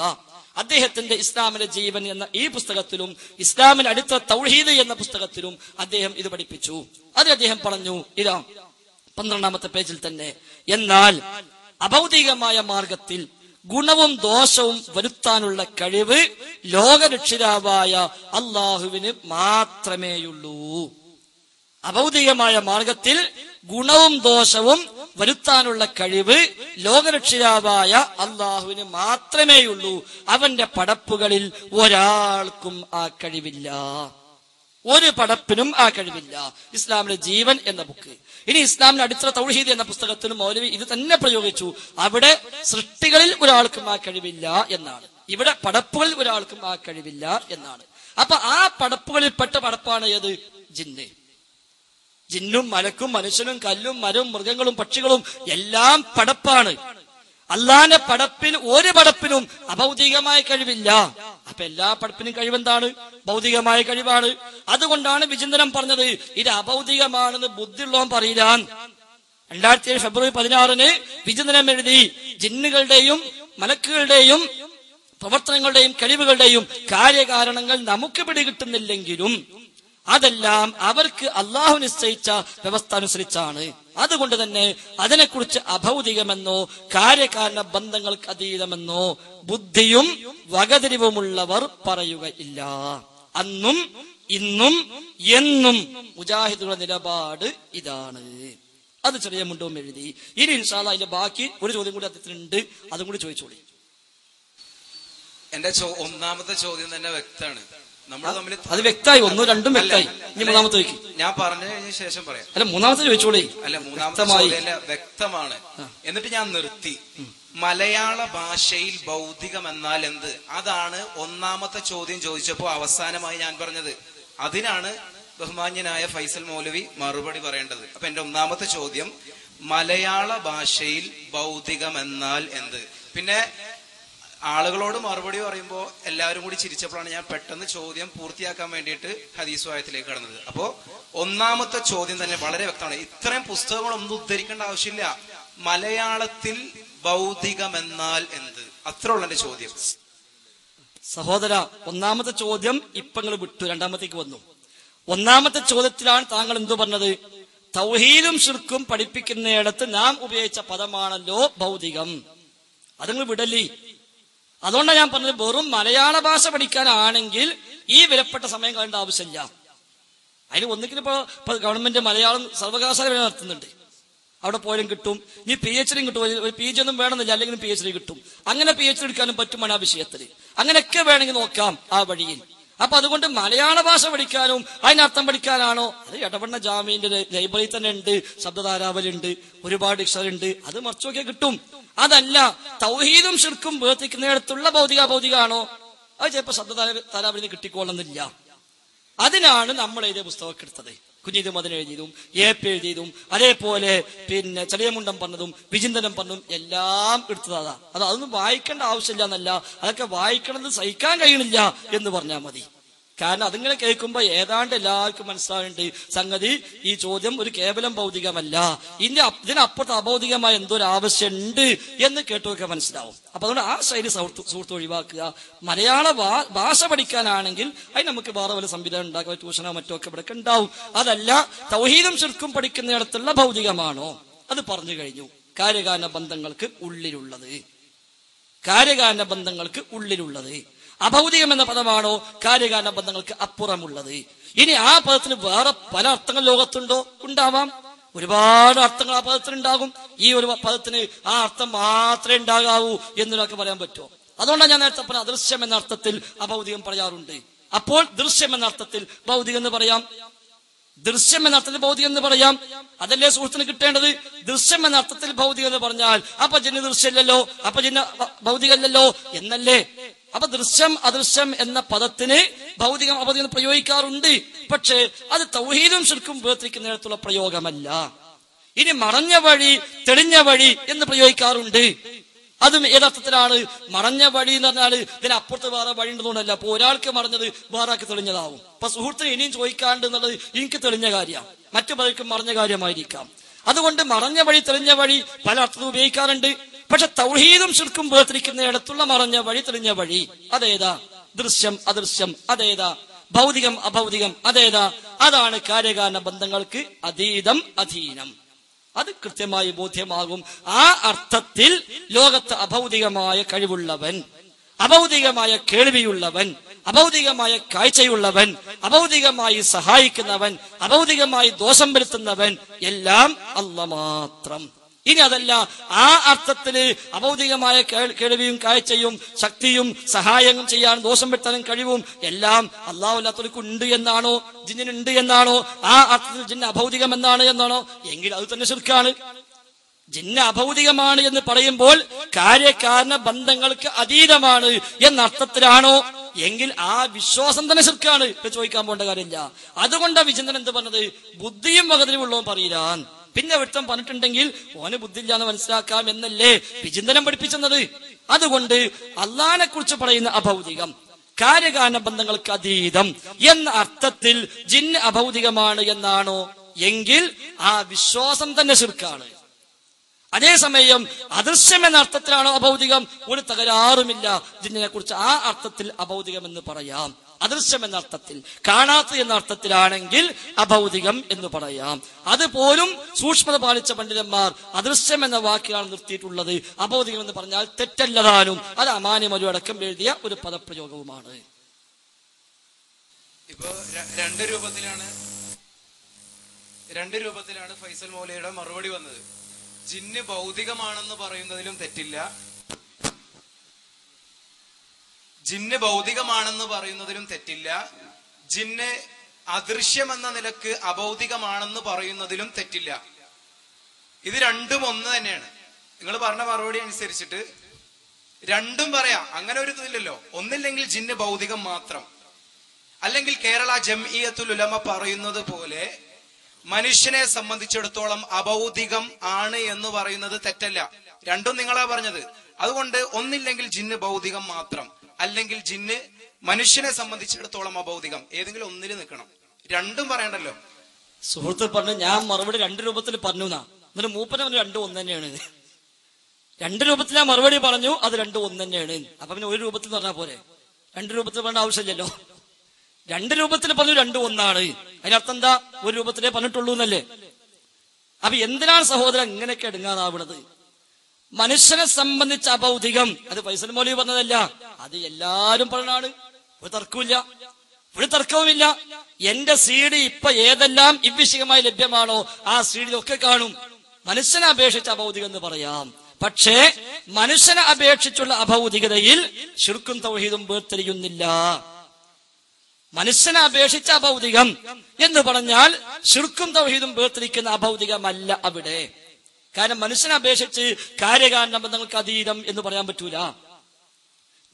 അദ്ദേഹത്തിന്റെ ഇസ്ലാമിലെ ജീവൻ എന്ന ഈ പുസ്തകത്തിലും ഇസ്ലാമിന് അടുത്ത തൗഹീദ് എന്ന പുസ്തകത്തിലും അദ്ദേഹം ഇത് പഠിപ്പിച്ചു. അത് അദ്ദേഹം പറഞ്ഞു ഇതാ പന്ത്രണ്ടാമത്തെ പേജിൽ തന്നെ എന്നാൽ അഭൗതികമായ മാർഗത്തിൽ ഗുണവും ദോഷവും വരുത്താനുള്ള കഴിവ് ലോകരക്ഷിതാവായ അള്ളാഹുവിന് മാത്രമേയുള്ളൂ. അഭൗതികമായ മാർഗത്തിൽ ഗുണവും ദോഷവും വരുത്താനുള്ള കഴിവ് ലോകരക്ഷിതാവായ അള്ളാഹുവിന് മാത്രമേയുള്ളൂ. അവന്റെ പടപ്പുകളിൽ ഒരാൾക്കും ആ കഴിവില്ല. ഒരു പടപ്പിനും ആ കഴിവില്ല. ഇസ്ലാമിലെ ജീവൻ എന്ന ബുക്ക്. ഇനി ഇസ്ലാമിന് അടിത്തറ തൗഹീദ് എന്ന പുസ്തകത്തിൽ മൗലവി ഇത് തന്നെ പ്രയോഗിച്ചു. അവിടെ സൃഷ്ടികളിൽ ഒരാൾക്കും ആ കഴിവില്ല എന്നാണ്. ഇവിടെ പടപ്പുകളിൽ ഒരാൾക്കും ആ കഴിവില്ല എന്നാണ്. അപ്പൊ ആ പടപ്പുകളിൽപ്പെട്ട പടപ്പാണ് ഏത്? ജിന്ന്. ജിന്നും മലക്കും മനുഷ്യനും കല്ലും മരവും മൃഗങ്ങളും പക്ഷികളും എല്ലാം പടപ്പാണ്. അല്ലാന്റെ പടപ്പിൽ ഒരു പടപ്പിനും അഭൗതികമായ കഴിവില്ല. അപ്പൊ എല്ലാ പഠിപ്പിനും കഴിവെന്താണ്? ഭൗതികമായ കഴിവാണ്. അതുകൊണ്ടാണ് വിചിന്തനം പറഞ്ഞത് ഇത് അഭൗതികമാണെന്ന് ബുദ്ധിയുള്ളവൻ പറയില്ല രണ്ടായിരത്തി ഏഴ് ഫെബ്രുവരി പതിനാറിന് വിചിന്തനം എഴുതി ജിന്നുകളുടെയും മലക്കുകളുടെയും പ്രവർത്തനങ്ങളുടെയും കഴിവുകളുടെയും കാര്യകാരണങ്ങൾ നമുക്ക് പിടികിട്ടുന്നില്ലെങ്കിലും അതെല്ലാം അവർക്ക് അള്ളാഹു നിശ്ചയിച്ച വ്യവസ്ഥ അനുസരിച്ചാണ്. അതുകൊണ്ട് തന്നെ അതിനെക്കുറിച്ച് അഭൗതികമെന്നോ കാര്യകാരണ ബന്ധങ്ങൾക്ക് അതീതമെന്നോ ബുദ്ധിയും വകതിരിവുമുള്ളവർ പറയുകയില്ല. അന്നും ഇന്നും എന്നും മുജാഹിദുകളുടെ നിലപാട് ഇതാണ്. അത് ചെറിയ മുണ്ടും എഴുതി. ഇനി ഇൻഷാല്ല അതിന്റെ ബാക്കി ഒരു ചോദ്യം കൂടി അദ്ദേഹത്തിനുണ്ട്. അതും കൂടി ചോദിച്ചോളി. എന്റെ ഒന്നാമത്തെ ചോദ്യം തന്നെ വ്യക്തമാണ്. നമ്മൾ തമ്മിൽ അത് വ്യക്തമായി ഒന്നും രണ്ടും വ്യക്തമായി. ഇനി മൂന്നാമത്തെ ചോദിക്കും. ഞാൻ പറഞ്ഞു കഴിഞ്ഞ ശേഷം പറയാം. അല്ല മൂന്നാമത്തെ ചോദിച്ചോളേ. അല്ല മൂന്നാമത്തെ വ്യക്തമാണ്. എന്നിട്ട് ഞാൻ നിർത്തി. മലയാള ഭാഷയിൽ ഭൗതികം എന്നാൽ എന്ത്? അതാണ് ഒന്നാമത്തെ ചോദ്യം ചോദിച്ചപ്പോൾ അവസാനമായി ഞാൻ പറഞ്ഞത്. അതിനാണ് ബഹുമാന്യനായ ഫൈസൽ മൗലവി മറുപടി പറയേണ്ടത്. അപ്പൊ എന്റെ ഒന്നാമത്തെ ചോദ്യം മലയാള ഭാഷയിൽ ഭൗതികം എന്നാൽ എന്ത്? പിന്നെ ആളുകളോട് മറുപടി പറയുമ്പോൾ എല്ലാവരും കൂടി ചിരിച്ചപ്പോഴാണ് ഞാൻ പെട്ടെന്ന് ചോദ്യം പൂർത്തിയാക്കാൻ വേണ്ടിയിട്ട് ഹദീസ് വായത്തിലേക്ക് കടന്നത്. അപ്പോ ഒന്നാമത്തെ ചോദ്യം തന്നെ വളരെ വ്യക്തമാണ്. ഇത്രയും പുസ്തകങ്ങളൊന്നും ഉദ്ധരിക്കേണ്ട ആവശ്യമില്ല. മലയാളത്തിൽ ഭൗതികമെന്നാൽ എന്ത്? അത്ര ഉള്ള എന്റെ ചോദ്യം. സഹോദര ഒന്നാമത്തെ ചോദ്യം ഇപ്പൊ നിങ്ങൾ വിട്ടു. രണ്ടാമത്തേക്ക് വന്നു. ഒന്നാമത്തെ ചോദ്യത്തിലാണ് താങ്കൾ എന്തു പറഞ്ഞത്? തൗഹീദും ഷിർക്കും പഠിപ്പിക്കുന്നിടത്ത് നാം ഉപയോഗിച്ച പദമാണല്ലോ ഭൗതികം. അതങ്ങൾ വിടലി അതുകൊണ്ടാണ് ഞാൻ പറഞ്ഞത് വെറും മലയാള ഭാഷ പഠിക്കാനാണെങ്കിൽ ഈ വിലപ്പെട്ട സമയം കളയേണ്ട ആവശ്യമില്ല. അതിന് ഒന്നുകിൽ ഇപ്പൊ ഇപ്പൊ ഗവൺമെന്റ് മലയാളം സർവകലാശാല നടത്തുന്നുണ്ട്. അവിടെ പോയാലും കിട്ടും. ഇനി പി എച്ച് ഡി കിട്ടും. ഒരു പി ജി ഒന്നും വേണമെന്നില്ല. അല്ലെങ്കിൽ പി എച്ച് ഡി കിട്ടും. അങ്ങനെ പി എച്ച് ഡി എടുക്കാനും പറ്റുമാണ് ആ വിഷയത്തിൽ. അങ്ങനെയൊക്കെ വേണമെങ്കിൽ നോക്കാം ആ വഴിയിൽ. അപ്പൊ അതുകൊണ്ട് മലയാള ഭാഷ പഠിക്കാനും അതിനർത്ഥം പഠിക്കാനാണോ? അത് ഇടപെടുന്ന ജാമ്യന്റെ ലൈബ്രറി തന്നെ ഉണ്ട് ശബ്ദധാരാവലുണ്ട് ഒരുപാട് ഉണ്ട് അത് മറിച്ചൊക്കെ കിട്ടും. അതല്ല തൗഹീദും ഷിർക്കും വേർതിക്കുന്നിടത്തുള്ള ഭൗതിക ഭൗതികമാണോ അത് ചിലപ്പോ ശബ്ദധാരാവലിന് കിട്ടിക്കോളുന്നില്ല. അതിനാണ് നമ്മൾ എഴുതിയ പുസ്തകമൊക്കെ എടുത്തത്. കുഞ്ഞിത് മദൻ എഴുതിയതും എ പി എഴുതിയതും അതേപോലെ പിന്നെ ചെറിയമുണ്ടം പറഞ്ഞതും വിചിന്തനം പറഞ്ഞതും എല്ലാം എടുത്തതാ. അത് അതൊന്നും വായിക്കേണ്ട ആവശ്യമില്ല എന്നല്ല. അതൊക്കെ വായിക്കണമെന്ന് സഹിക്കാൻ കഴിയണില്ല എന്ന് പറഞ്ഞാൽ മതി. കാരണം അതിങ്ങനെ കേൾക്കുമ്പോൾ ഏതാണ്ട് എല്ലാവർക്കും മനസ്സിലാവുന്നുണ്ട്. സംഗതി ഈ ചോദ്യം ഒരു കേവലം ഭൗതികമല്ല. ഇനി ഇതിനപ്പുറത്ത് അഭൗതികമായ എന്തോ ഒരു ആവശ്യമുണ്ട് എന്ന് കേട്ടൊക്കെ മനസ്സിലാവും. അപ്പൊ അതുകൊണ്ട് ആ ശൈലി സുഹൃത്ത് ഒഴിവാക്കുക. മലയാള ഭാഷ പഠിക്കാനാണെങ്കിൽ അതിന് നമുക്ക് വേറെ വല്ല സംവിധാനം ഉണ്ടാക്കുക ട്യൂഷനോ മറ്റോ ഒക്കെ ഇവിടെ ഉണ്ടാവും. അതല്ല തൗഹീദും ശിർക്കും പഠിക്കുന്നിടത്തുള്ള ഭൗതികമാണോ? അത് പറഞ്ഞു കഴിഞ്ഞു. കാര്യകാരണ ബന്ധങ്ങൾക്ക് ഉള്ളിലുള്ളത്. കാര്യകാരണ ബന്ധങ്ങൾക്ക് ഉള്ളിലുള്ളത്. അഭൗതികം എന്ന പദമാണോ കാര്യകാല ബന്ധങ്ങൾക്ക് അപ്പുറമുള്ളത്. ഇനി ആ പദത്തിന് വേറെ പല അർത്ഥങ്ങൾ ലോകത്തുണ്ടോ? ഉണ്ടാവാം. ഒരുപാട് അർത്ഥങ്ങൾ ആ പദത്തിനുണ്ടാകും ഈ ഒരു പദത്തിന് ആ അർത്ഥം മാത്രമേ ഉണ്ടാകാവൂ എന്നൊക്കെ പറയാൻ പറ്റുമോ? അതുകൊണ്ടാണ് ഞാൻ നേരത്തെ പറഞ്ഞ അദൃശ്യം എന്ന അർത്ഥത്തിൽ അഭൗതികം പറയാറുണ്ട്. അപ്പോൾ ദൃശ്യം എന്ന അർത്ഥത്തിൽ ഭൗതികം എന്ന് പറയാം. ദൃശ്യം എന്ന അർത്ഥത്തിൽ ഭൗതികം എന്ന് പറയാം. അതല്ലേ സുഹൃത്തിന് കിട്ടേണ്ടത്? ദൃശ്യം എന്ന അർത്ഥത്തിൽ ഭൗതികം എന്ന് പറഞ്ഞാൽ അപ്പൊ ജന ദൃശ്യമല്ലല്ലോ അപ്പൊ ജിന്ന ഭ- ഭൗതികമല്ലല്ലോ എന്നല്ലേ? അപ്പൊ ദൃശ്യം അദൃശ്യം എന്ന പദത്തിന് ഭൗതികം എന്ന് പ്രയോഗിക്കാറുണ്ട്. പക്ഷേ അത് തൗഹീദും ശിർക്കും വേർതിരിക്കുന്നിടത്തുള്ള പ്രയോഗമല്ല. ഇനി മറഞ്ഞ വഴി തെളിഞ്ഞ വഴി എന്ന് പ്രയോഗിക്കാറുണ്ട്. അതും ഏതർത്ഥത്തിലാണ് മറഞ്ഞ വഴി എന്ന് പറഞ്ഞാൽ ഇതിനപ്പുറത്ത് വേറെ വഴി ഉണ്ടെന്നുകൊണ്ടല്ല അപ്പൊ ഒരാൾക്ക് മറഞ്ഞത് വേറെ ആൾക്ക് തെളിഞ്ഞതാവും. അപ്പൊ സുഹൃത്തിന് ഇനിയും ചോദിക്കാണ്ട് എന്നുള്ളത് എനിക്ക് തെളിഞ്ഞ കാര്യമാണ്. മറ്റു പലർക്കും മറഞ്ഞ കാര്യമായിരിക്കാം. അതുകൊണ്ട് മറഞ്ഞ വഴി തെളിഞ്ഞ വഴി പല അർത്ഥത്തിൽ ഉപയോഗിക്കാറുണ്ട്. പക്ഷെ തൗഹീദും ശിർക്കും വേർതിരിക്കുന്നിടത്തുള്ള മറഞ്ഞ വഴി തെളിഞ്ഞ വഴി അതേതാ? ദൃശ്യം അദൃശ്യം അതേതാ? ഭൗതികം അഭൗതികം അതേതാ? അതാണ് കാര്യകാരണ ബന്ധങ്ങൾക്ക് അതീതം അധീനം. അത് കൃത്യമായി ബോധ്യമാകും. ആ അർത്ഥത്തിൽ ലോകത്ത് അഭൗതികമായ കഴിവുള്ളവൻ അഭൗതികമായ കേൾവിയുള്ളവൻ അഭൗതികമായ കാഴ്ചയുള്ളവൻ അഭൗതികമായി സഹായിക്കുന്നവൻ അഭൗതികമായി ദോഷം വരുത്തുന്നവൻ എല്ലാം അല്ല മാത്രം. ഇനി അതല്ല ആ അർത്ഥത്തിൽ അഭൗതികമായ കേൾ- കേൾവിയും കാഴ്ചയും ശക്തിയും സഹായം ചെയ്യാൻ ദോഷം വെട്ടാനും കഴിവും എല്ലാം അള്ളാഹുല്ലാത്തവർക്ക് ഉണ്ട് എന്നാണോ? ജിന്നിനുണ്ട് എന്നാണോ? ആ അർത്ഥത്തിൽ ജിന്ന അഭൗതികം എന്നാണ് എന്നാണോ? എങ്കിൽ അത് തന്നെ ശിർക്കാണ്. ജിന്ന അഭൗതികമാണ് എന്ന് പറയുമ്പോൾ കാര്യകാരണ ബന്ധങ്ങൾക്ക് അതീതമാണ് എന്ന അർത്ഥത്തിലാണോ? എങ്കിൽ ആ വിശ്വാസം തന്നെ ശിർക്കാണ്. ചോദിക്കാൻ പോകേണ്ട കാര്യമില്ല. അതുകൊണ്ടാണ് വിചിന്തനം എന്ത് പറഞ്ഞത്? ബുദ്ധിയും വകതിരിവുള്ളവും പറയില്ലാൻ പിന്നെ വിട്ടം പറഞ്ഞിട്ടുണ്ടെങ്കിൽ ഓന് ബുദ്ധിയില്ലാന്ന് മനസ്സിലാക്കാം എന്നല്ലേ വിചിന്തനം പഠിപ്പിച്ചെന്നത്? അതുകൊണ്ട് അള്ളഹാനെ കുറിച്ച് പറയുന്ന അഭൗതികം കാര്യകാരണ ബന്ധങ്ങൾക്ക് അതീതം എന്ന അർത്ഥത്തിൽ ജിന്ന് അഭൗതികമാണ് എന്നാണോ? എങ്കിൽ ആ വിശ്വാസം തന്നെ ശിർക്കാണ്. അതേസമയം അദൃശ്യം എന്ന അർത്ഥത്തിലാണോ അഭൗതികം? ഒരു തകരാറുമില്ല. ജിന്നിനെ കുറിച്ച് ആ അർത്ഥത്തിൽ അഭൗതികം എന്ന് പറയാം. അദൃശ്യം എന്ന അർത്ഥത്തിൽ കാണാത്ത എന്ന അർത്ഥത്തിലാണെങ്കിൽ അഭൗതികം എന്ന് പറയാം. അതുപോലും സൂക്ഷ്മത പാലിച്ച പണ്ഡിതന്മാർ അദൃശ്യം എന്ന വാക്കിലാണ് നിർത്തിയിട്ടുള്ളത്. അഭൗതികം എന്ന് പറഞ്ഞാൽ തെറ്റല്ലതാനും അത് അമാന്യമരു അടക്കം എഴുതിയ ഒരു പദപ്രയോഗവുമാണ്. ഇപ്പൊ രണ്ട് രൂപത്തിലാണ് രണ്ട് രൂപത്തിലാണ് ഫൈസൽ മൗലയുടെ മറുപടി വന്നത്. ജിന്ന് ഭൗതികമാണെന്ന് പറയുന്നതിലും തെറ്റില്ല. ജിന്ന് ഭൗതികമാണെന്ന് പറയുന്നതിലും തെറ്റില്ല. ജിന്ന് അദൃശ്യമെന്ന നിലയ്ക്ക് അഭൗതികമാണെന്ന് പറയുന്നതിലും തെറ്റില്ല. ഇത് രണ്ടും ഒന്ന് തന്നെയാണ്. നിങ്ങൾ പറഞ്ഞ മറുപടി അനുസരിച്ചിട്ട് രണ്ടും പറയാം. അങ്ങനെ ഒരു ഇതില്ലല്ലോ. ഒന്നില്ലെങ്കിൽ ജിന്ന് ഭൗതികം മാത്രം. അല്ലെങ്കിൽ കേരള ജംഇയത്തുൽ ഉലമ പറയുന്നത് പോലെ മനുഷ്യനെ സംബന്ധിച്ചിടത്തോളം അഭൗതികം ആണ് എന്ന് പറയുന്നത് തെറ്റല്ല. രണ്ടും നിങ്ങളാ പറഞ്ഞത്. അതുകൊണ്ട് ഒന്നില്ലെങ്കിൽ ജിന്ന് ഭൗതികം മാത്രം. അല്ലെങ്കിൽ ജിന്ന് മനുഷ്യനെ സംബന്ധിച്ചിടത്തോളം അഭൗതികം. ഏതെങ്കിലും ഒന്നിൽ നിൽക്കണം. രണ്ടും പറയണ്ടല്ലോ. സുഹൃത്ത് പറഞ്ഞു ഞാൻ മറുപടി രണ്ട് രൂപത്തിൽ പറഞ്ഞു എന്നാ. എന്നിട്ട് മൂപ്പന രണ്ടും ഒന്ന് തന്നെയാണ്. രണ്ട് രൂപത്തിൽ ഞാൻ മറുപടി പറഞ്ഞു അത് രണ്ടും ഒന്ന് തന്നെയാണ്. അപ്പൊ പിന്നെ ഒരു രൂപത്തിൽ പറഞ്ഞാൽ പോരെ? രണ്ട് രൂപത്തിൽ പറഞ്ഞ ആവശ്യമില്ലല്ലോ. രണ്ട് രൂപത്തിൽ പറഞ്ഞു രണ്ടും ഒന്നാണ്. അതിനർത്ഥം എന്താ? ഒരു രൂപത്തിലേ പറഞ്ഞിട്ടുള്ളൂ എന്നല്ലേ. അപ്പൊ എന്തിനാണ് സഹോദരൻ ഇങ്ങനെയൊക്കെ എടുങ്ങാതാവണത്? മനുഷ്യനെ സംബന്ധിച്ച അഭൗതികം അത് ഫൈസൽ മൗലി പറഞ്ഞതല്ല. അത് എല്ലാരും പറഞ്ഞാണ് ഒരു തർക്കമില്ല ഒരു തർക്കവുമില്ല. എന്റെ സി ഡി ഇപ്പൊ ഏതെല്ലാം ഇവിഷയമായി ലഭ്യമാണോ ആ സി ഒക്കെ കാണും. മനുഷ്യനെ അപേക്ഷിച്ച് അഭൗതികം എന്ന് പറയാം. പക്ഷേ മനുഷ്യനെ അപേക്ഷിച്ചുള്ള അഭൗതികതയിൽ ശിർക്കും തൗഹീദും വേർതിരിയുന്നില്ല. മനുഷ്യനെ അപേക്ഷിച്ച അഭൗതികം എന്ന് പറഞ്ഞാൽ ശിർക്കും തൗഹീദും വേർതിരിക്കുന്ന അഭൗതികമല്ല അവിടെ. കാരണം മനുഷ്യനെ അപേക്ഷിച്ച് കാര്യകാരണ ബന്ധങ്ങൾക്ക് അതീതം എന്ന് പറയാൻ പറ്റൂല.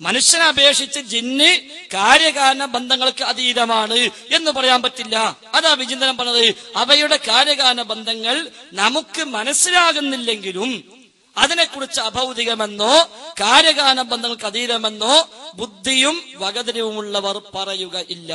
മനുഷ്യനെ അപേക്ഷിച്ച് ജിന്ന് കാര്യകാരണ ബന്ധങ്ങൾക്ക് അതീതമാണ് എന്ന് പറയാൻ പറ്റില്ല. അതാ വിചിന്തനം പറഞ്ഞത്. അവയുടെ കാര്യകാരണ ബന്ധങ്ങൾ നമുക്ക് മനസ്സിലാകുന്നില്ലെങ്കിലും അതിനെക്കുറിച്ച് അഭൗതികമെന്നോ കാര്യകാരണ ബന്ധങ്ങൾക്ക് അതീതമെന്നോ ബുദ്ധിയും വകതിരിവുമുള്ളവർ പറയുകയില്ല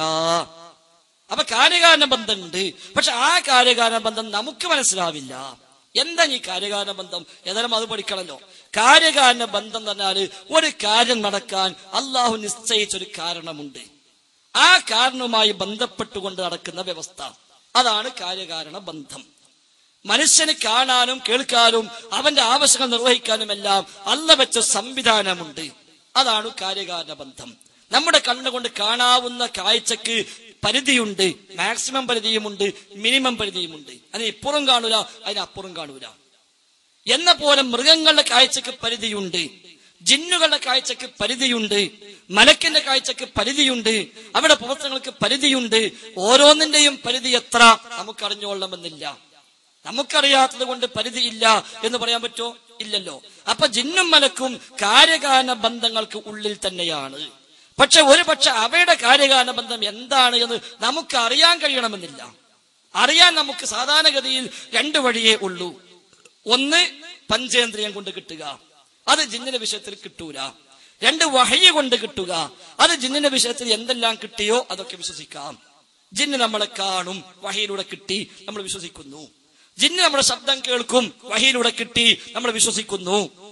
അപ്പൊ കാര്യകാരണ ബന്ധമുണ്ട്. പക്ഷെ ആ കാര്യകാരണ ബന്ധം നമുക്ക് മനസ്സിലാവില്ല. എന്താ ഈ കാര്യകാരണ ബന്ധം? ഏതായാലും അത് പഠിക്കണമല്ലോ കാര്യകാരണ ബന്ധം തന്നാൽ ഒരു കാര്യം നടക്കാൻ അള്ളാഹു നിശ്ചയിച്ചൊരു കാരണമുണ്ട്. ആ കാരണവുമായി ബന്ധപ്പെട്ടുകൊണ്ട് നടക്കുന്ന വ്യവസ്ഥ. അതാണ് കാര്യകാരണ ബന്ധം. മനുഷ്യന് കാണാനും കേൾക്കാനും അവന്റെ ആവശ്യങ്ങൾ നിർവഹിക്കാനും എല്ലാം അല്ല വെച്ച സംവിധാനമുണ്ട്. അതാണ് കാര്യകാരണ ബന്ധം. നമ്മുടെ കണ്ണുകൊണ്ട് കാണാവുന്ന കാഴ്ചക്ക് പരിധിയുണ്ട്. മാക്സിമം പരിധിയുമുണ്ട്. മിനിമം പരിധിയുമുണ്ട്. അതിന് ഇപ്പുറം കാണൂല അതിനപ്പുറം കാണൂല. എന്ന പോലെ മൃഗങ്ങളുടെ കാഴ്ചക്ക് പരിധിയുണ്ട്. ജിന്നുകളുടെ കാഴ്ചക്ക് പരിധിയുണ്ട്. മലക്കിന്റെ കാഴ്ചക്ക് പരിധിയുണ്ട്. അവിടെ പ്രവർത്തനങ്ങൾക്ക് പരിധിയുണ്ട്. ഓരോന്നിന്റെയും പരിധി എത്ര? നമുക്കറിഞ്ഞോളണമെന്നില്ല നമുക്കറിയാത്തത് കൊണ്ട് പരിധിയില്ല എന്ന് പറയാൻ പറ്റോ? ഇല്ലല്ലോ. അപ്പൊ ജിന്നും മലക്കും കാര്യകാരണ ബന്ധങ്ങൾക്ക് ഉള്ളിൽ തന്നെയാണ്. പക്ഷെ ഒരു പക്ഷെ അവയുടെ കാര്യകാരണ ബന്ധം എന്താണ് എന്ന് നമുക്ക് അറിയാൻ കഴിയണമെന്നില്ല. അറിയാൻ നമുക്ക് സാധാരണഗതിയിൽ രണ്ടു വഴിയേ ഉള്ളൂ. ഒന്ന് പഞ്ചേന്ദ്രിയം കൊണ്ട് കിട്ടുക. അത് ജിന്നിന്റെ വിഷയത്തിൽ കിട്ടൂല. രണ്ട് വഹയ്യ കൊണ്ട് കിട്ടുക. അത് ജിന്നിന്റെ വിഷയത്തിൽ എന്തെല്ലാം കിട്ടിയോ അതൊക്കെ വിശ്വസിക്കാം. ജിന്ന് നമ്മളെ കാണും വഹയിലൂടെ കിട്ടി നമ്മൾ വിശ്വസിക്കുന്നു. ജിന്ന് നമ്മുടെ ശബ്ദം കേൾക്കും വഹയിലൂടെ കിട്ടി നമ്മൾ വിശ്വസിക്കുന്നു.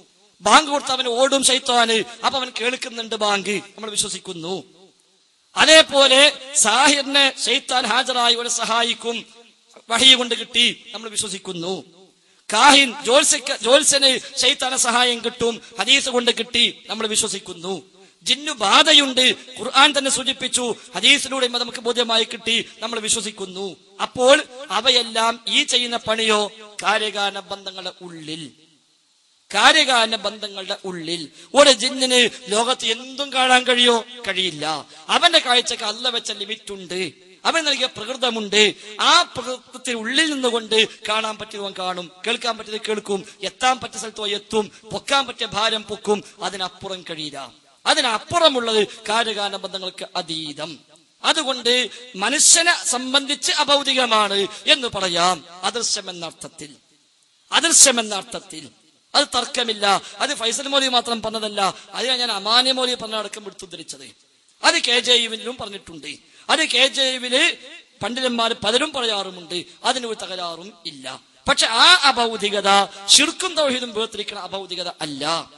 ബാങ്ക് കൊടുത്ത് അവന് ഓടും ശൈത്താന്. അപ്പൊ അവൻ കേൾക്കുന്നുണ്ട് ബാങ്ക്. നമ്മൾ വിശ്വസിക്കുന്നു. അതേപോലെ സാഹിറിനെ ശൈത്താൻ ഹാജരായി അവനെ സഹായിക്കും. വഹി കൊണ്ട് കിട്ടി. നമ്മൾ വിശ്വസിക്കുന്നു. കാഹിൻ ജോത്സ്യ ജോത്സ്യന് ശൈത്താന സഹായം കിട്ടും. ഹദീസ് കൊണ്ട് കിട്ടി. നമ്മൾ വിശ്വസിക്കുന്നു. ജിന്നു ബാധയുണ്ട്. ഖുർആൻ തന്നെ സൂചിപ്പിച്ചു. ഹദീസിലൂടെ നമുക്ക് ബോധ്യമായി കിട്ടി. നമ്മൾ വിശ്വസിക്കുന്നു. അപ്പോൾ അവയെല്ലാം ഈ ചെയ്യുന്ന പണിയോ കാര്യകാരണ ബന്ധങ്ങളുടെ ഉള്ളിൽ. കാര്യകാരണ ബന്ധങ്ങളുടെ ഉള്ളിൽ ഒരു ജിന്നിന് ലോകത്ത് എന്തും കാണാൻ കഴിയോ? കഴിയില്ല. അവന്റെ കാഴ്ചക്ക് അല്ല വെച്ച ലിമിറ്റ് ഉണ്ട് അവൻ നൽകിയ പ്രകൃതമുണ്ട്. ആ പ്രകൃതത്തിന് ഉള്ളിൽ നിന്നുകൊണ്ട് കാണാൻ പറ്റിയവൻ കാണും. കേൾക്കാൻ പറ്റിയത് കേൾക്കും. എത്താൻ പറ്റിയ സ്ഥലത്തോ എത്തും. പൊക്കാൻ പറ്റിയ ഭാരം പൊക്കും. അതിനപ്പുറം കഴിയില്ല. അതിനപ്പുറമുള്ളത് കാര്യകാല ബന്ധങ്ങൾക്ക് അതീതം. അതുകൊണ്ട് മനുഷ്യനെ സംബന്ധിച്ച് അഭൗതികമാണ് എന്ന് പറയാം. അദൃശ്യം എന്ന അർത്ഥത്തിൽ. അദൃശ്യം എന്ന അർത്ഥത്തിൽ. അത് തർക്കമില്ല. അത് ഫൈസൽ മോലി മാത്രം പറഞ്ഞതല്ല. അതിനാ ഞാൻ അമാന്യ മോലി പറഞ്ഞ അടക്കം എടുത്തുദ്ധരിച്ചത് അത് കെ ജെ യുവിലും പറഞ്ഞിട്ടുണ്ട്. അത് കെ ജെ യുവിൽ പണ്ഡിതന്മാർ പലരും പറയാറുമുണ്ട്. അതിനൊരു തകരാറും ഇല്ല. പക്ഷെ ആ അഭൗതികത ശിർക്കും തൗഹീദും വേർതിരിക്കുന്ന അഭൗതികത അല്ല.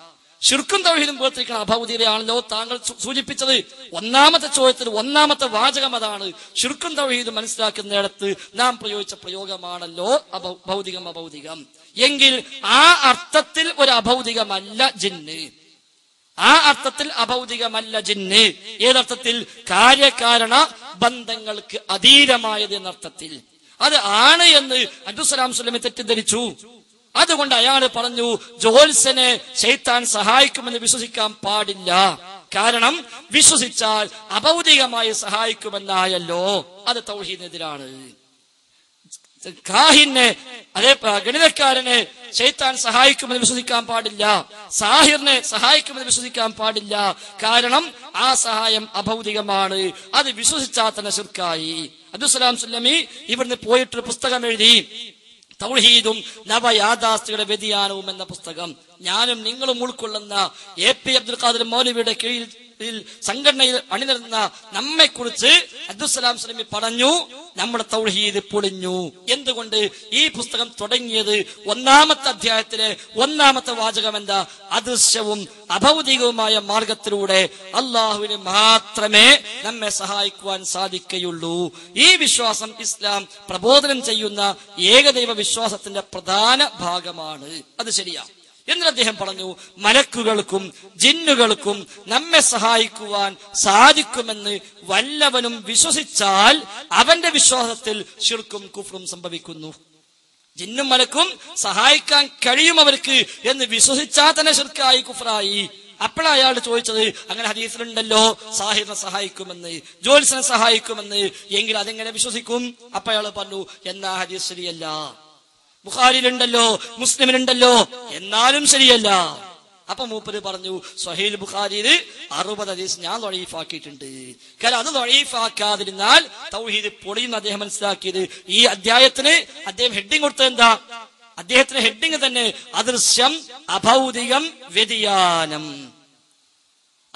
ശിർക്കും തൗഹീദും വേർതിരിക്കുന്ന അഭൗതികതയാണല്ലോ താങ്കൾ സൂചിപ്പിച്ചത്. ഒന്നാമത്തെ ചോദ്യത്തിൽ ഒന്നാമത്തെ വാചകം അതാണ്. ശിർക്കും തൗഹീദും മനസ്സിലാക്കുന്നിടത്ത് നാം പ്രയോഗിച്ച പ്രയോഗമാണല്ലോ ഭൗതികം അഭൗതികം എങ്കിൽ ആ അർത്ഥത്തിൽ ഒരു അഭൗതികമല്ല ജിന്ന്. ആ അർത്ഥത്തിൽ അഭൗതികമല്ല ജിന്ന്. ഏതർത്ഥത്തിൽ? കാര്യകാരണ ബന്ധങ്ങൾക്ക് അതീതമായത് എന്നർത്ഥത്തിൽ. അത് ആണ് എന്ന് അബ്ദുസലാം സ്വലമി തെറ്റിദ്ധരിച്ചു. അതുകൊണ്ട് അയാൾ പറഞ്ഞു ജോത്സനെ ശൈത്താൻ സഹായിക്കുമെന്ന് വിശ്വസിക്കാൻ പാടില്ല. കാരണം വിശ്വസിച്ചാൽ അഭൗതികമായി സഹായിക്കുമെന്നായല്ലോ. അത് തൗഹീദിനെതിരാണ്. കാഹിനെ അതേ ഗണിതക്കാരനെ ശൈത്താൻ സഹായിക്കുമെന്ന് വിശ്വസിക്കാൻ പാടില്ല. സാഹിറിനെ സഹായിക്കുമെന്ന് വിശ്വസിക്കാൻ പാടില്ല. കാരണം ആ സഹായം അഭൗതികമാണ്. അത് വിശ്വസിച്ചാൽ തന്നെ ശിർക്കായി. അബ്ദുസലാം സുല്ലമി ഇവിടുന്ന് പോയിട്ട് പുസ്തകം എഴുതി. തൗഹീദും നവയാഥാസ്ഥികളുടെ വ്യതിയാനവും എന്ന പുസ്തകം. ഞാനും നിങ്ങളും ഉൾക്കൊള്ളുന്ന എ പി അബ്ദുൽ ഖാദർ മൗലവിയുടെ കീഴിൽ സംഘടനയിൽ അണിനിരുന്ന നമ്മെക്കുറിച്ച് അബ്ദുസലാം സ്വലമി പറഞ്ഞു നമ്മുടെ തൗഹീദ് പൊളിഞ്ഞു. എന്തുകൊണ്ട്? ഈ പുസ്തകം തുടങ്ങിയത് ഒന്നാമത്തെ അധ്യായത്തിലെ ഒന്നാമത്തെ വാചകം എന്താ? അദൃശ്യവും അഭൗതികവുമായ മാർഗത്തിലൂടെ അള്ളാഹുവിന് മാത്രമേ നമ്മെ സഹായിക്കുവാൻ സാധിക്കുകയുള്ളൂ. ഈ വിശ്വാസം ഇസ്ലാം പ്രബോധനം ചെയ്യുന്ന ഏകദൈവ വിശ്വാസത്തിന്റെ പ്രധാന ഭാഗമാണ്. അത് ശരിയാ. എന്നിട്ട് അദ്ദേഹം പറഞ്ഞു മലക്കുകൾക്കും ജിന്നുകൾക്കും നമ്മെ സഹായിക്കുവാൻ സാധിക്കുമെന്ന് വല്ലവനും വിശ്വസിച്ചാൽ അവന്റെ വിശ്വാസത്തിൽ ശിർക്കും കുഫറും സംഭവിക്കുന്നു. ജിന്നും മലക്കും സഹായിക്കാൻ കഴിയും അവർക്ക് എന്ന് വിശ്വസിച്ചാൽ തന്നെ ശുർക്കായി കുഫറായി അപ്പോഴാണ് അയാൾ ചോദിച്ചത് അങ്ങനെ ഹദീസിലുണ്ടല്ലോ സാഹിറിനെ സഹായിക്കുമെന്ന് ജോത്സനെ സഹായിക്കുമെന്ന് എങ്കിൽ അതെങ്ങനെ വിശ്വസിക്കും? അപ്പൊ അയാൾ പറഞ്ഞു എന്നാ ഹദീസ് ശരിയല്ല. ബുഖാരിയിലുണ്ടല്ലോ മുസ്ലിമിലുണ്ടല്ലോ. എന്നാലും ശരിയല്ല. അപ്പൊ മൂപ്പര് പറഞ്ഞു സഹീൽ ബുഖാരിയിൽ അറുപത് ഹദീസ് ഞാൻ തൊഴീഫാക്കിയിട്ടുണ്ട് കാരണം അത് തൊഴീഫാക്കാതിരുന്നാൽ തൗഹീദ് പൊളിയുന്ന അദ്ദേഹം മനസ്സിലാക്കിയത്. ഈ അധ്യായത്തിന് അദ്ദേഹം ഹെഡിങ് കൊടുത്തത് എന്താ? അദ്ദേഹത്തിന്റെ ഹെഡിങ് തന്നെ അദൃശ്യം അഭൗതികം വ്യതിയാനം.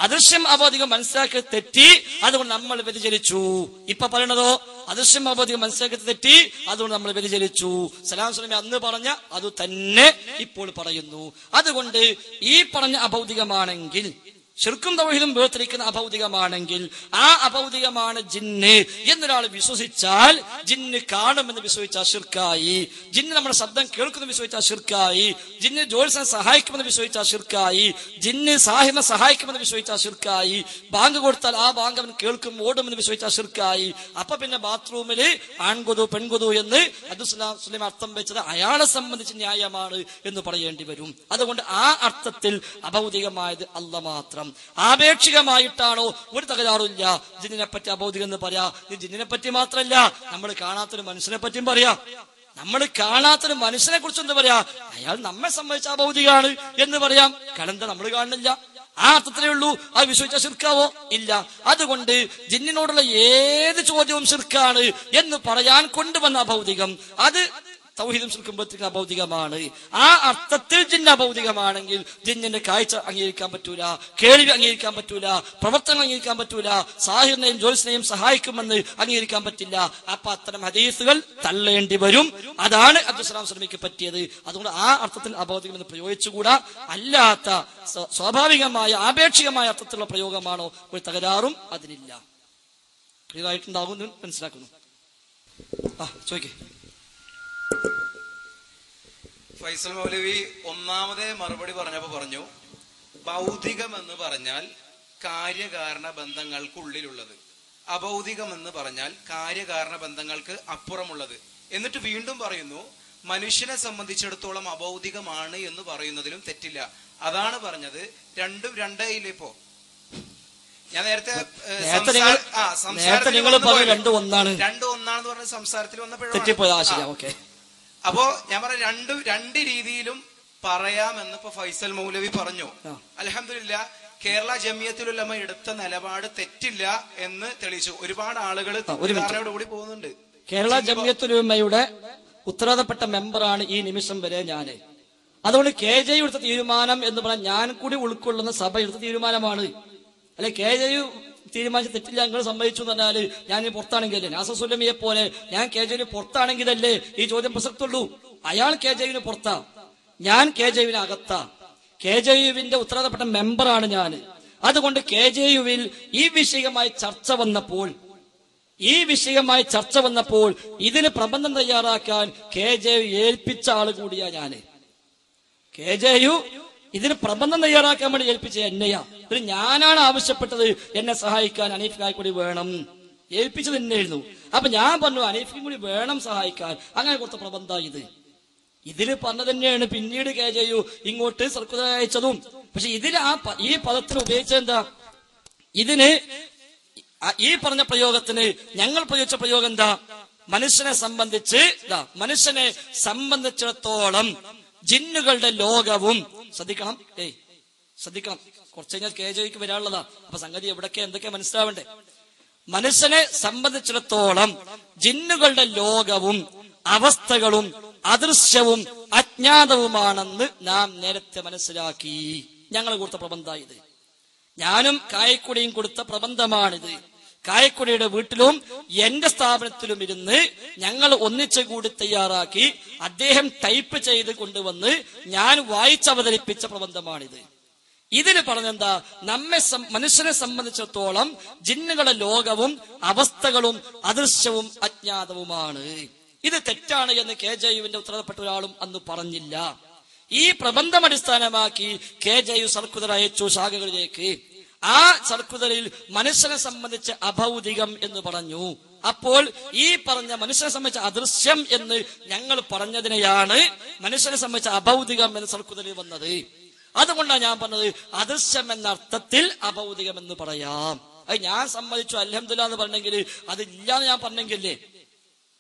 അദൃശ്യം അവധികം മനസ്സിലാക്കി തെറ്റി അതുകൊണ്ട് നമ്മൾ വ്യതിചലിച്ചു. ഇപ്പൊ പറയണതോ അദൃശ്യം അവധികം മനസ്സിലാക്കി തെറ്റി അതുകൊണ്ട് നമ്മൾ വ്യതിചലിച്ചു. സലാം സ്വലമി അന്ന് പറഞ്ഞ അത് തന്നെ ഇപ്പോൾ പറയുന്നു. അതുകൊണ്ട് ഈ പറഞ്ഞ അഭൗതികമാണെങ്കിൽ ശിർക്കും തവഹിലും വേർതിരിക്കുന്ന അഭൗതികമാണെങ്കിൽ ആ അഭൗതികമാണ് ജിന്ന് എന്നൊരാൾ വിശ്വസിച്ചാൽ ജിന്ന് കാണുമെന്ന് വിശ്വസിച്ചാൽ ഷിർക്കായി ജിന്ന് നമ്മുടെ ശബ്ദം കേൾക്കുമെന്ന് വിശ്വസിച്ചാൽ ഷിർക്കായി ജിന്ന് ജോത്സനെ സഹായിക്കുമെന്ന് വിശ്വസിച്ചാൽ ഷിർക്കായി ജിന്ന് സാഹിബിനെ സഹായിക്കുമെന്ന് വിശ്വസിച്ചാൽ ഷിർക്കായി ബാങ്ക് കൊടുത്താൽ ആ ബാങ്ക് അവൻ കേൾക്കും ഓടുമെന്ന് വിശ്വസിച്ചാൽ ഷിർക്കായി അപ്പൊ പിന്നെ ബാത്റൂമിൽ ആൺകൊതു പെൺകൊതു എന്ന് അബ്ദുസ്ലാം സുലൈം അർത്ഥം വെച്ചത് അയാളെ സംബന്ധിച്ച് ന്യായമാണ് എന്ന് പറയേണ്ടി വരും. അതുകൊണ്ട് ആ അർത്ഥത്തിൽ അഭൗതികമായത് അല്ല മാത്രം. ആപേക്ഷികമായിട്ടാണോ ഒരു തകരാറുമില്ല. ജിന്നിനെ പറ്റി അഭൗതികം എന്ന് പറയാ. ജിന്നിനെ പറ്റി മാത്രമല്ല നമ്മൾ കാണാത്തൊരു മനുഷ്യനെ പറ്റിയും പറയാ. നമ്മൾ കാണാത്തൊരു മനുഷ്യനെ കുറിച്ച് എന്ത് പറയാ? അയാൾ നമ്മെ സംബന്ധിച്ച അഭൗതികമാണ് എന്ന് പറയാം. കടന്ത നമ്മൾ കാണുന്നില്ല. ആ അർത്ഥത്തിലേ ഉള്ളൂ. അത് വിശ്വസിച്ച ശിർക്കാവോ? ഇല്ല. അതുകൊണ്ട് ജിന്നിനോടുള്ള ഏത് ചോദ്യവും ശിർക്കാണ് എന്ന് പറയാൻ കൊണ്ടുവന്ന ഭൗതികം അത് തൗഹീദും ശിർക്കുമ്പോഴത്തേക്ക് അഭൗതികമാണ്. ആ അർത്ഥത്തിൽ ജിന്ന അഭൗതികമാണെങ്കിൽ ജിന്നിന്റെ കാഴ്ച അംഗീകരിക്കാൻ പറ്റൂല കേൾവി അംഗീകരിക്കാൻ പറ്റൂല പ്രവർത്തനം അംഗീകരിക്കാൻ പറ്റൂല സാഹിറിനെയും ജോലിസിനെയും സഹായിക്കുമെന്ന് അംഗീകരിക്കാൻ പറ്റില്ല. അപ്പൊ അത്തരം ഹദീസുകൾ തള്ളേണ്ടി വരും. അതാണ് അബ്ദുസ്ലാം ശ്രമിക്ക് പറ്റിയത്. അതുകൊണ്ട് ആ അർത്ഥത്തിൽ അഭൗതികം എന്ന് പ്രയോഗിച്ചുകൂടാ. അല്ലാത്ത സ്വാഭാവികമായ ആപേക്ഷികമായ അർത്ഥത്തിലുള്ള പ്രയോഗമാണോ? ഒരു തകരാറും അതിനില്ല. ക്ലിയർ മനസ്സിലാക്കുന്നു. ആ ചോദിക്കേ. ഫൈസൽ മൗലവി ഒന്നാമതേ മറുപടി പറഞ്ഞപ്പോ പറഞ്ഞു ഭൗതികം എന്ന് പറഞ്ഞാൽ കാര്യകാരണ ബന്ധങ്ങൾക്കുള്ളിലുള്ളത്. അഭൗതികം എന്ന് പറഞ്ഞാൽ കാര്യകാരണ ബന്ധങ്ങൾക്ക് അപ്പുറമുള്ളത്. എന്നിട്ട് വീണ്ടും പറയുന്നു മനുഷ്യനെ സംബന്ധിച്ചിടത്തോളം അഭൗതികമാണ് എന്ന് പറയുന്നതിലും തെറ്റില്ല. അതാണ് പറഞ്ഞത് രണ്ടും ഇല്ല ഇപ്പോ? ഞാൻ നേരത്തെ. രണ്ടും ഒന്നാണ്. രണ്ടും ഒന്നാണെന്ന് പറഞ്ഞ സംസാരത്തിൽ വന്നപ്പോഴാണ്. അപ്പോ ഞാൻ പറഞ്ഞ രണ്ടു രണ്ട് രീതിയിലും പറയാമെന്ന് ഇപ്പൊ ഫൈസൽ മൗലവി പറഞ്ഞു. അലഹമില്ല കേരള ജമിയത്തിലുള്ളമ്മ എടുത്ത നിലപാട് തെറ്റില്ല എന്ന് തെളിയിച്ചു. ഒരുപാട് ആളുകൾ കൂടി പോകുന്നുണ്ട്. കേരള ജമിയത്തുലുമയുടെ ഉത്തരവാദപ്പെട്ട മെമ്പറാണ് ഈ നിമിഷം വരെ ഞാൻ. അതുകൊണ്ട് കെ ജെ എടുത്ത തീരുമാനം എന്ന് പറഞ്ഞാൽ ഞാൻ കൂടി ഉൾക്കൊള്ളുന്ന സഭ എടുത്ത തീരുമാനമാണ്. അല്ലെ കെ ജെ തീരുമാനിച്ച് തെറ്റില്ല നിങ്ങൾ സമ്മതിച്ചു പറഞ്ഞാൽ ഞാൻ ഇനി പുറത്താണെങ്കിലേ നാസസുല്ലമിയെ പോലെ ഞാൻ കെ ജെന് പുറത്താണെങ്കിലല്ലേ ഈ ചോദ്യം പ്രസക്തുള്ളൂ അയാൾ കെ ജെവിന് പുറത്താ. ഞാൻ കെ ജെവിന് അകത്താ. കെ ജെ യുവിന്റെ ഉത്തരവാദപ്പെട്ട മെമ്പറാണ് ഞാൻ അതുകൊണ്ട് കെ ജെ യുവിൽ ഈ വിഷയമായി ചർച്ച വന്നപ്പോൾ ഈ വിഷയമായി ചർച്ച വന്നപ്പോൾ ഇതിന് പ്രബന്ധം തയ്യാറാക്കാൻ കെ ജെ ഏൽപ്പിച്ച ആൾ കൂടിയാ ഞാൻ. കെ ജെ യു ഇതിന് പ്രബന്ധം തയ്യാറാക്കാൻ വേണ്ടി ഏൽപ്പിച്ച എന്നെയാ. ഇത് ഞാനാണ് ആവശ്യപ്പെട്ടത്. എന്നെ സഹായിക്കാൻ അനീഫ് കൂടി വേണം. ഏൽപ്പിച്ചത് എന്നെയായിരുന്നു. അപ്പൊ ഞാൻ പറഞ്ഞു അനീഫിനും കൂടി വേണം സഹായിക്കാൻ. അങ്ങനെ കൊടുത്ത പ്രബന്ധ ഇത്. ഇതിൽ പറഞ്ഞ തന്നെയാണ്. പിന്നീട് കെ ജെ യു ഇങ്ങോട്ട് സർക്കുലർ അയച്ചതും. പക്ഷെ ഇതിൽ ആ ഈ പദത്തിന് ഉപയോഗിച്ച എന്താ? ഇതിന് ഈ പറഞ്ഞ പ്രയോഗത്തിന് ഞങ്ങൾ പ്രയോഗിച്ച പ്രയോഗം എന്താ? മനുഷ്യനെ സംബന്ധിച്ച് മനുഷ്യനെ സംബന്ധിച്ചിടത്തോളം ജിന്നുകളുടെ ലോകവും ശ്രദ്ധിക്കണം. ഏയ് ശ്രദ്ധിക്കണം. കുറച്ച് കഴിഞ്ഞാൽ കെ ജോയ്ക്ക് വരാനുള്ളതാ. അപ്പൊ സംഗതി എവിടൊക്കെ എന്തൊക്കെ മനസ്സിലാവണ്ടേ? മനുഷ്യനെ സംബന്ധിച്ചിടത്തോളം ജിന്നുകളുടെ ലോകവും അവസ്ഥകളും അദൃശ്യവും അജ്ഞാതവുമാണെന്ന് നാം നേരത്തെ മനസ്സിലാക്കി. ഞങ്ങൾ കൊടുത്ത പ്രബന്ധ ഇത് ഞാനും കായക്കുടിയും കൊടുത്ത പ്രബന്ധമാണിത്. കായക്കുടിയുടെ വീട്ടിലും എന്റെ സ്ഥാപനത്തിലും ഇരുന്ന് ഞങ്ങൾ ഒന്നിച്ചു കൂടി തയ്യാറാക്കി അദ്ദേഹം ടൈപ്പ് ചെയ്ത് കൊണ്ടുവന്ന് ഞാൻ വായിച്ചവതരിപ്പിച്ച പ്രബന്ധമാണിത്. ഇതിന് പറഞ്ഞെന്താ? നമ്മെ മനുഷ്യനെ സംബന്ധിച്ചിടത്തോളം ജിന്നുകളുടെ ലോകവും അവസ്ഥകളും അദൃശ്യവും അജ്ഞാതവുമാണ്. ഇത് തെറ്റാണ് എന്ന് കെ ജെ യുവിന്റെ ഒരാളും അന്ന് പറഞ്ഞില്ല. ഈ പ്രബന്ധം അടിസ്ഥാനമാക്കി കെ ജെ യു സർക്കുലർ അയച്ചു ശാഖകളിലേക്ക്. ആ സർക്കുലറിൽ മനുഷ്യനെ സംബന്ധിച്ച് അഭൗതികം എന്ന് പറഞ്ഞു. അപ്പോൾ ഈ പറഞ്ഞ മനുഷ്യനെ സംബന്ധിച്ച അദൃശ്യം എന്ന് ഞങ്ങൾ പറഞ്ഞതിനെയാണ് മനുഷ്യനെ സംബന്ധിച്ച അഭൗതികം എന്ന് സർക്കുലറിൽ വന്നത്. അതുകൊണ്ടാണ് ഞാൻ പറഞ്ഞത് അദൃശ്യം എന്ന അർത്ഥത്തിൽ അഭൗതികം എന്ന് പറയാം. അത് ഞാൻ സമ്മതിച്ചു അലഹമില്ല എന്ന് പറഞ്ഞെങ്കിൽ അതില്ലാന്ന് ഞാൻ പറഞ്ഞെങ്കിലേ.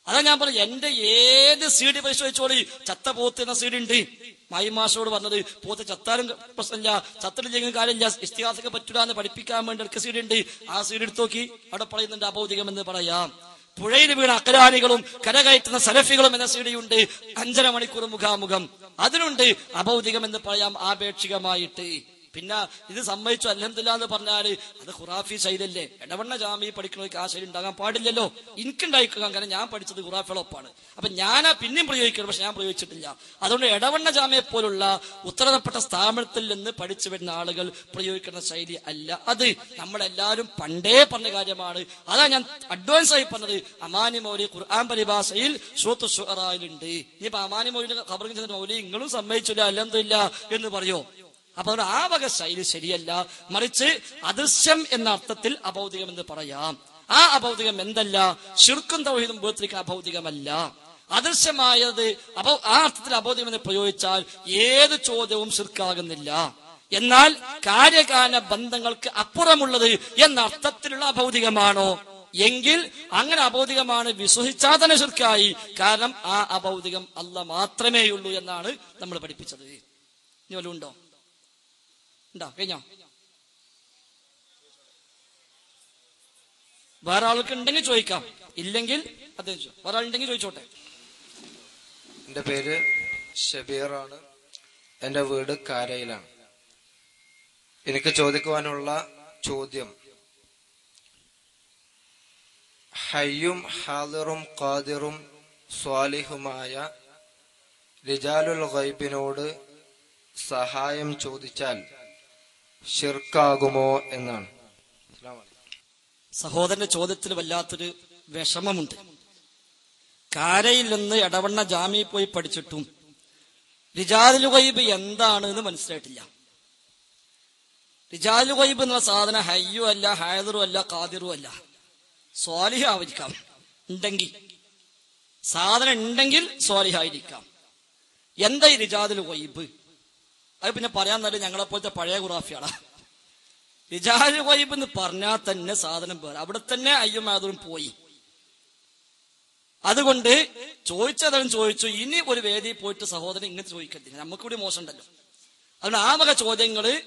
അതാ ഞാൻ പറഞ്ഞു എന്റെ ഏത് സീഡ് പരിശോധിച്ചോളി ചത്ത പോത്ത് എന്ന സീഡ് ഉണ്ട്. മായിമാഷോട് പറഞ്ഞത് പോത്ത് ചത്താലും പ്രശ്നമില്ല ചത്തില്ലെങ്കിൽ കാര്യമില്ല ഇസ്തിഹാസൊക്കെ പറ്റൂടാന്ന് പഠിപ്പിക്കാൻ വേണ്ടി എടുക്ക സീഡ് ഉണ്ട് ആ സീഡ് എടുത്തു നോക്കി അവിടെ പറയുന്നുണ്ട് അബൗദികം എന്ന് പറയാം. പുഴയിൽ വീണ അക്കരാനികളും കരകയറ്റുന്ന സലഫികളും എന്ന സീഡിയുണ്ട്. അഞ്ചര മണിക്കൂർ മുഖാമുഖം. അതിനുണ്ട് അബൗദികം എന്ന് പറയാം ആപേക്ഷികമായിട്ട്. പിന്നെ ഇത് സമ്മതിച്ചു അലഹമില്ല എന്ന് പറഞ്ഞാൽ അത് ഖുറാഫി ശൈലല്ലേ. ഇടവണ്ണ ജാമി പഠിക്കണവർക്ക് ആ ശൈലി ഉണ്ടാകാൻ പാടില്ലല്ലോ. എനിക്കുണ്ടായിക്കാൻ കാരണം ഞാൻ പഠിച്ചത് ഖുറാഫിളൊപ്പാണ് അപ്പൊ ഞാനാ പിന്നെയും പ്രയോഗിക്കണം പക്ഷെ ഞാൻ പ്രയോഗിച്ചിട്ടില്ല. അതുകൊണ്ട് ഇടവണ്ണ ജാമിയെ പോലുള്ള ഉത്തരവപ്പെട്ട സ്ഥാപനത്തിൽ നിന്ന് പഠിച്ചു വരുന്ന ആളുകൾ പ്രയോഗിക്കുന്ന ശൈലി അല്ല. അത് നമ്മളെല്ലാവരും പണ്ടേ പറഞ്ഞ കാര്യമാണ്. അതാ ഞാൻ അഡ്വാൻസ് ആയി പറഞ്ഞത്. അമാനി മൗലി ഖുർആൻ പരിഭാഷയിൽ ഷൂത്ത് ഷുറായിലുണ്ട് ഇനിയിപ്പോ അമാനി മൗലിന്റെ ഖബറിൽ മൗലി നിങ്ങളും സമ്മതിച്ചില്ല അല്ലെന്നില്ല എന്ന് പറയോ? അപ്പൊ ആ വക ശൈലി ശരിയല്ല. മറിച്ച് അദൃശ്യം എന്ന അർത്ഥത്തിൽ അഭൗതികം എന്ന് പറയാം. ആ അഭൗതികം എന്തല്ല? ശുർക്കും തൗഹീദും വേർതിരിക്കുന്ന അഭൗതികമല്ല. അദൃശ്യമായത് അഭൗ ആ അർത്ഥത്തിൽ അബോധ്യം എന്ന് പ്രയോഗിച്ചാൽ ഏത് ചോദ്യവും ശിർക്കാകുന്നില്ല. എന്നാൽ കാര്യകാല ബന്ധങ്ങൾക്ക് അപ്പുറമുള്ളത് എന്ന അർത്ഥത്തിലുള്ള അഭൗതികമാണോ? എങ്കിൽ അങ്ങനെ അബൗദികമാണ് വിശ്വസിച്ചാൽ തന്നെ ശിർക്കായി. കാരണം ആ അബൗദികം അല്ല മാത്രമേയുള്ളൂ എന്നാണ് നമ്മൾ പഠിപ്പിച്ചത്. ഇനി വല്ലതും ഉണ്ടോ? ഉണ്ടോ? കഴിഞ്ഞോ? വേറെ ആൾക്ക് ഉണ്ടെങ്കിൽ ചോദിക്കാം. ഇല്ലെങ്കിൽ അദ്ദേഹം വേറെ ആളുണ്ടെങ്കിൽ ചോദിച്ചോട്ടെ. എന്റെ പേര് ഷബീർ ആണ് എന്റെ വീട് കാരയിലാണ്. എനിക്ക് ചോദിക്കുവാനുള്ള ചോദ്യം. ഹയ്യും ഹാദിറും ഖാദിറും സ്വാലിഹുമായ റിജാലുൽ ഗൈബിനോട് സഹായം ചോദിച്ചാൽ ഷിർക്കാകുമോ എന്നാണ്. സഹോദരന്റെ ചോദ്യത്തിൽ വല്ലാത്തൊരു വിഷമമുണ്ട്. കാരയിൽ നിന്ന് ഇടവണ്ണ ജാമ്യയിൽ പോയി പഠിച്ചിട്ടും റിജാദുൽ ഗൈബ് എന്താണ് എന്ന് മനസ്സിലായിട്ടില്ല. റിജാദുൽ ഗൈബ് എന്ന സാധനം ഹയ്യു അല്ല ഹായദറും അല്ല കാതിറും അല്ല. സ്വാലിഹ ആയിരിക്കാം ഉണ്ടെങ്കിൽ സാധനം ഉണ്ടെങ്കിൽ സ്വാലിഹായിരിക്കാം. എന്താ റിജാദുൽ ഗൈബ്? അത് പിന്നെ പറയാൻ നല്ല ഞങ്ങളെ പോലത്തെ പഴയ ഖുറാഫിയാടാ റിജാൽ വൈബ് എന്ന് പറഞ്ഞാൽ തന്നെ സാധനം വേറെ അവിടെ തന്നെ അയ്യും മാതറും പോയി. അതുകൊണ്ട് ചോദിച്ചതും ചോദിച്ചു. ഇനി ഒരു വേദിയിൽ പോയിട്ട് സഹോദരൻ ഇങ്ങനെ ചോദിക്കരുത്. കൂടി മോശമുണ്ടല്ലോ. അതുകൊണ്ട് ആ വക ചോദ്യങ്ങൾ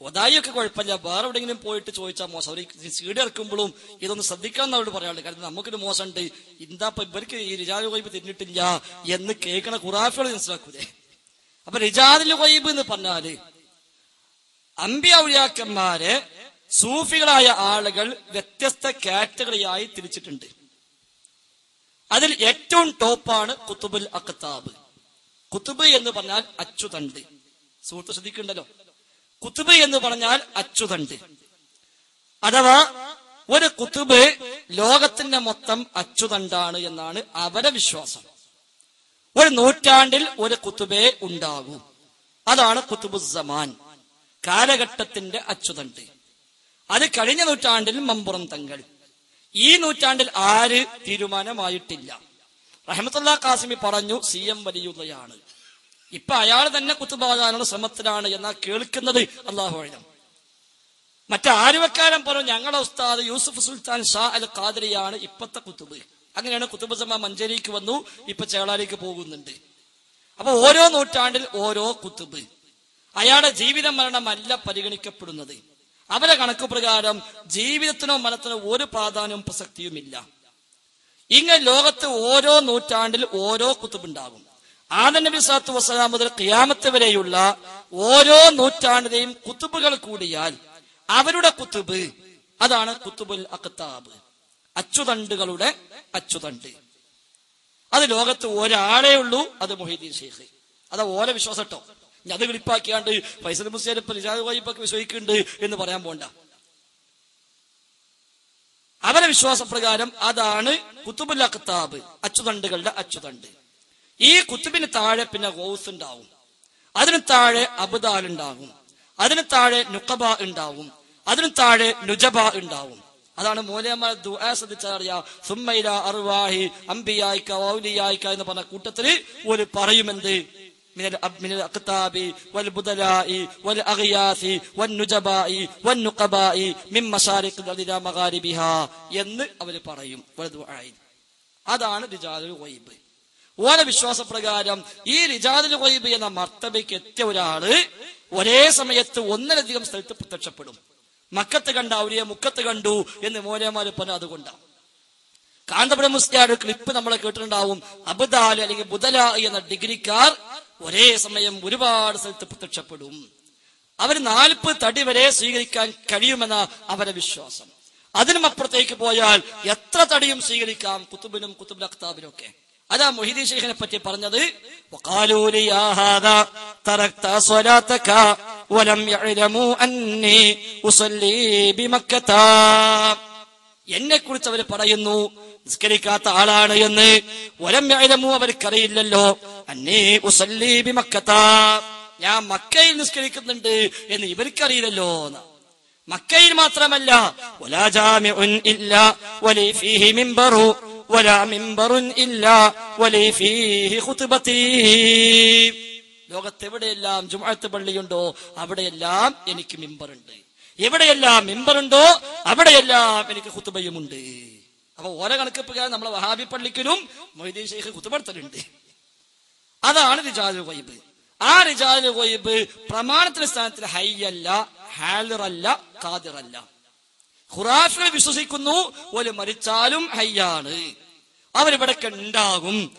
ഒതായിയൊക്കെ കുഴപ്പമില്ല. വേറെ എവിടെയെങ്കിലും പോയിട്ട് ചോദിച്ചാൽ മോശം. അവർ സീഡ് ഇറക്കുമ്പോഴും ഇതൊന്ന് ശ്രദ്ധിക്കണം അവരോട് പറയാനുള്ളത് കാരണം നമുക്കൊരു മോശമുണ്ട്. ഇപ്പൊ ഇവർക്ക് ഈ റിജാൽ വൈബ് തിരിഞ്ഞിട്ടില്ല എന്ന് കേൾക്കണ ഖുറാഫികൾ മനസ്സിലാക്കൂലേ? അപ്പൊ റിജാദിൽ വൈബ് എന്ന് പറഞ്ഞാൽ അമ്പിയൗലിയാക്കന്മാരെ സൂഫികളായ ആളുകൾ വ്യത്യസ്ത കാറ്റഗറിയായി തിരിച്ചിട്ടുണ്ട്. അതിൽ ഏറ്റവും ടോപ്പാണ് കുത്തുബുൽ അഖത്താബ് കുത്തുബ് എന്ന് പറഞ്ഞാൽ അച്ചുതണ്ട്. സുഹൃത്ത് ശ്രദ്ധിക്കുന്നുണ്ടല്ലോ കുത്തുബ് എന്ന് പറഞ്ഞാൽ അച്ചുതണ്ട്. അഥവാ ഒരു കുത്തുബ് ലോകത്തിന്റെ മൊത്തം അച്ചുതണ്ടാണ് എന്നാണ് അവരെ വിശ്വാസം. ഒരു നൂറ്റാണ്ടിൽ ഒരു കുത്തുബേ ഉണ്ടാകും അതാണ് കുത്തുബുസമാൻ കാലഘട്ടത്തിന്റെ അച്ചുതണ്ട്. അത് കഴിഞ്ഞ നൂറ്റാണ്ടിൽ മമ്പുറം തങ്ങൾ. ഈ നൂറ്റാണ്ടിൽ ആര് തീരുമാനമായിട്ടില്ല? റഹമത്തുള്ള കാസിമി പറഞ്ഞു സി എം വലിയുള്ളയാണ് ഇപ്പൊ അയാൾ തന്നെ കുത്തുബാകാനുള്ള ശ്രമത്തിലാണ് എന്നാ കേൾക്കുന്നത് അള്ളാഹു അഴിനം മറ്റാരുവക്കാരൻ പറഞ്ഞു ഞങ്ങളുടെ ഉസ്താദ് യൂസുഫ് സുൽത്താൻ ഷാ അൽ ഖാദരിയാണ് ഇപ്പത്തെ കുത്തുബ്. അങ്ങനെയാണ് കുത്തുബുസമ്മ മഞ്ചേരിക്ക് വന്നു ഇപ്പൊ ചേളാരിക്ക് പോകുന്നുണ്ട്. അപ്പൊ ഓരോ നൂറ്റാണ്ടിൽ ഓരോ കുത്തുബ്. അയാളുടെ ജീവിത മരണമല്ല പരിഗണിക്കപ്പെടുന്നത്. അവരെ കണക്ക് പ്രകാരം ജീവിതത്തിനോ മരണത്തിനോ ഒരു പ്രാധാന്യവും പ്രസക്തിയുമില്ല. ഇങ്ങനെ ലോകത്ത് ഓരോ നൂറ്റാണ്ടിൽ ഓരോ കുത്തുബുണ്ടാകും. ഉണ്ടാകും നബി സാത്തു വസ്സലാം മുതൽ ഖിയാമത്ത് വരെയുള്ള ഓരോ നൂറ്റാണ്ടിലെയും കുത്തുബുകൾ കൂടിയാൽ അവരുടെ കുത്തുബ് അതാണ് കുത്തുബുൽ അക്താബ് അച്ചുതണ്ടുകളുടെ അച്ചുതണ്ട് അത് ലോകത്ത് ഒരാളേ ഉള്ളൂ അത് മൊഹീദ്ദീൻ ഷെയ്ഖ്. അതാ ഓരോ വിശ്വാസം കേട്ടോ ഇനി അത് വിളിപ്പാക്കിയാണ്ട് ഫൈസൽ മുസ്ലിം റിജാദ് വൈബൊക്കെ വിശ്വസിക്കുന്നുണ്ട് എന്ന് പറയാൻ പോണ്ട. അവരെ വിശ്വാസപ്രകാരം അതാണ് കുത്തുബുൽ അഖ്താബ് അച്ചുതണ്ടുകളുടെ അച്ചുതണ്ട്. ഈ കുത്തുബിന് താഴെ പിന്നെ ഗോസ് ഉണ്ടാവും. അതിന് താഴെ അബുദാൽ ഉണ്ടാകും അതിന് താഴെ നുക്കബ ഉണ്ടാവും. അതിന് താഴെ നുജബ ഉണ്ടാവും. അതാണ് മൂലയന്മാർ ദുആ ശ്രദ്ധിച്ചറിയാ സുമ്മയില അറുവാഹി അമ്പിയായിക്ക ഔലിയായിക്ക എന്ന് പറഞ്ഞ കൂട്ടത്തില് ഒരു പറയുമെന്ത് من الأب- من الأقطاب والبدلاء والأغياث والنجباء والنقباء من مشارق الأرض إلى مغاربها എന്ന് അവർ പറയും വലതുആയി അതാണ് റിജാലുൽ ഗൈബ് ഓരോ വിശ്വാസപ്രകാരം ഈ റിജാദുൽ ഗൈബ് എന്ന മർത്തബയ്ക്ക് എത്തിയ ഒരാള് ഒരേ സമയത്ത് ഒന്നിലധികം സ്ഥലത്ത് പ്രത്യക്ഷപ്പെടും മക്കത്ത് കണ്ട അവരെ മുക്കത്ത് കണ്ടു എന്ന് മോലയന്മാർ പറഞ്ഞ അതുകൊണ്ടാണ്. കാന്തപുരം മുസ്ലിയാർ ക്ലിപ്പ് നമ്മളെ കേട്ടിട്ടുണ്ടാവും. അബുദാൽ അല്ലെങ്കിൽ ബുദല എന്ന ഡിഗ്രിക്കാർ ഒരേ സമയം ഒരുപാട് സ്ഥലത്ത് പ്രത്യക്ഷപ്പെടും. അവർ നാൽപ്പത് തടി വരെ സ്വീകരിക്കാൻ കഴിയുമെന്ന അവരെ വിശ്വാസം. അതിനും അപ്പുറത്തേക്ക് പോയാൽ എത്ര തടിയും സ്വീകരിക്കാം കുത്തുബിനും കുത്തുബുൽ അഖ്താബിനും ഒക്കെ അതാ മൊഹിദീൻ ശൈഖിനെ പറ്റി പറഞ്ഞത്. എന്നെ കുറിച്ച് അവർ പറയുന്നു നിസ്കരിക്കാത്ത ആളാണ് എന്ന്. ഒരമ്യായിരമോ അവർക്കറിയില്ലല്ലോ. അന്നേ ഉസല്ലീബി മക്കത്ത ഞാൻ മക്കയിൽ നിസ്കരിക്കുന്നുണ്ട് എന്ന് ഇവർക്കറിയില്ലല്ലോ മക്കയിൽ മാത്രമല്ല ഇല്ല ഫീഹി വലാ മിമ്പറുൻ ولي فيه خطبتي. ലോകത്ത് ലോകത്തെവിടെയെല്ലാം ജുമാഅത്ത് പള്ളിയുണ്ടോ അവിടെയെല്ലാം എനിക്ക് മിമ്പറുണ്ട്. എവിടെയെല്ലാം മിമ്പറുണ്ടോ അവിടെയെല്ലാം എനിക്ക് കുത്തുബയുമുണ്ട് അപ്പൊ ഓരോ കണക്ക് പ്രകാരം നമ്മളെ വഹാബി പള്ളിക്കലും മൊയ്തീൻ ഷെയ്ഖ് കുത്തുപെടുത്തലുണ്ട് അതാണ് റിജാലു ഗൈബ് ആ റിജാലു ഗൈബ് പ്രമാണത്തിന്റെ സ്ഥാനത്തിൽ ഹൈ അല്ല ഹാലിറല്ല കാതിറല്ല ഖുറാഫിനെ വിശ്വസിക്കുന്നു ഒരു മരിച്ചാലും ഹയ്യാണ്. അവരിവിടൊക്കെ ഉണ്ടാകും.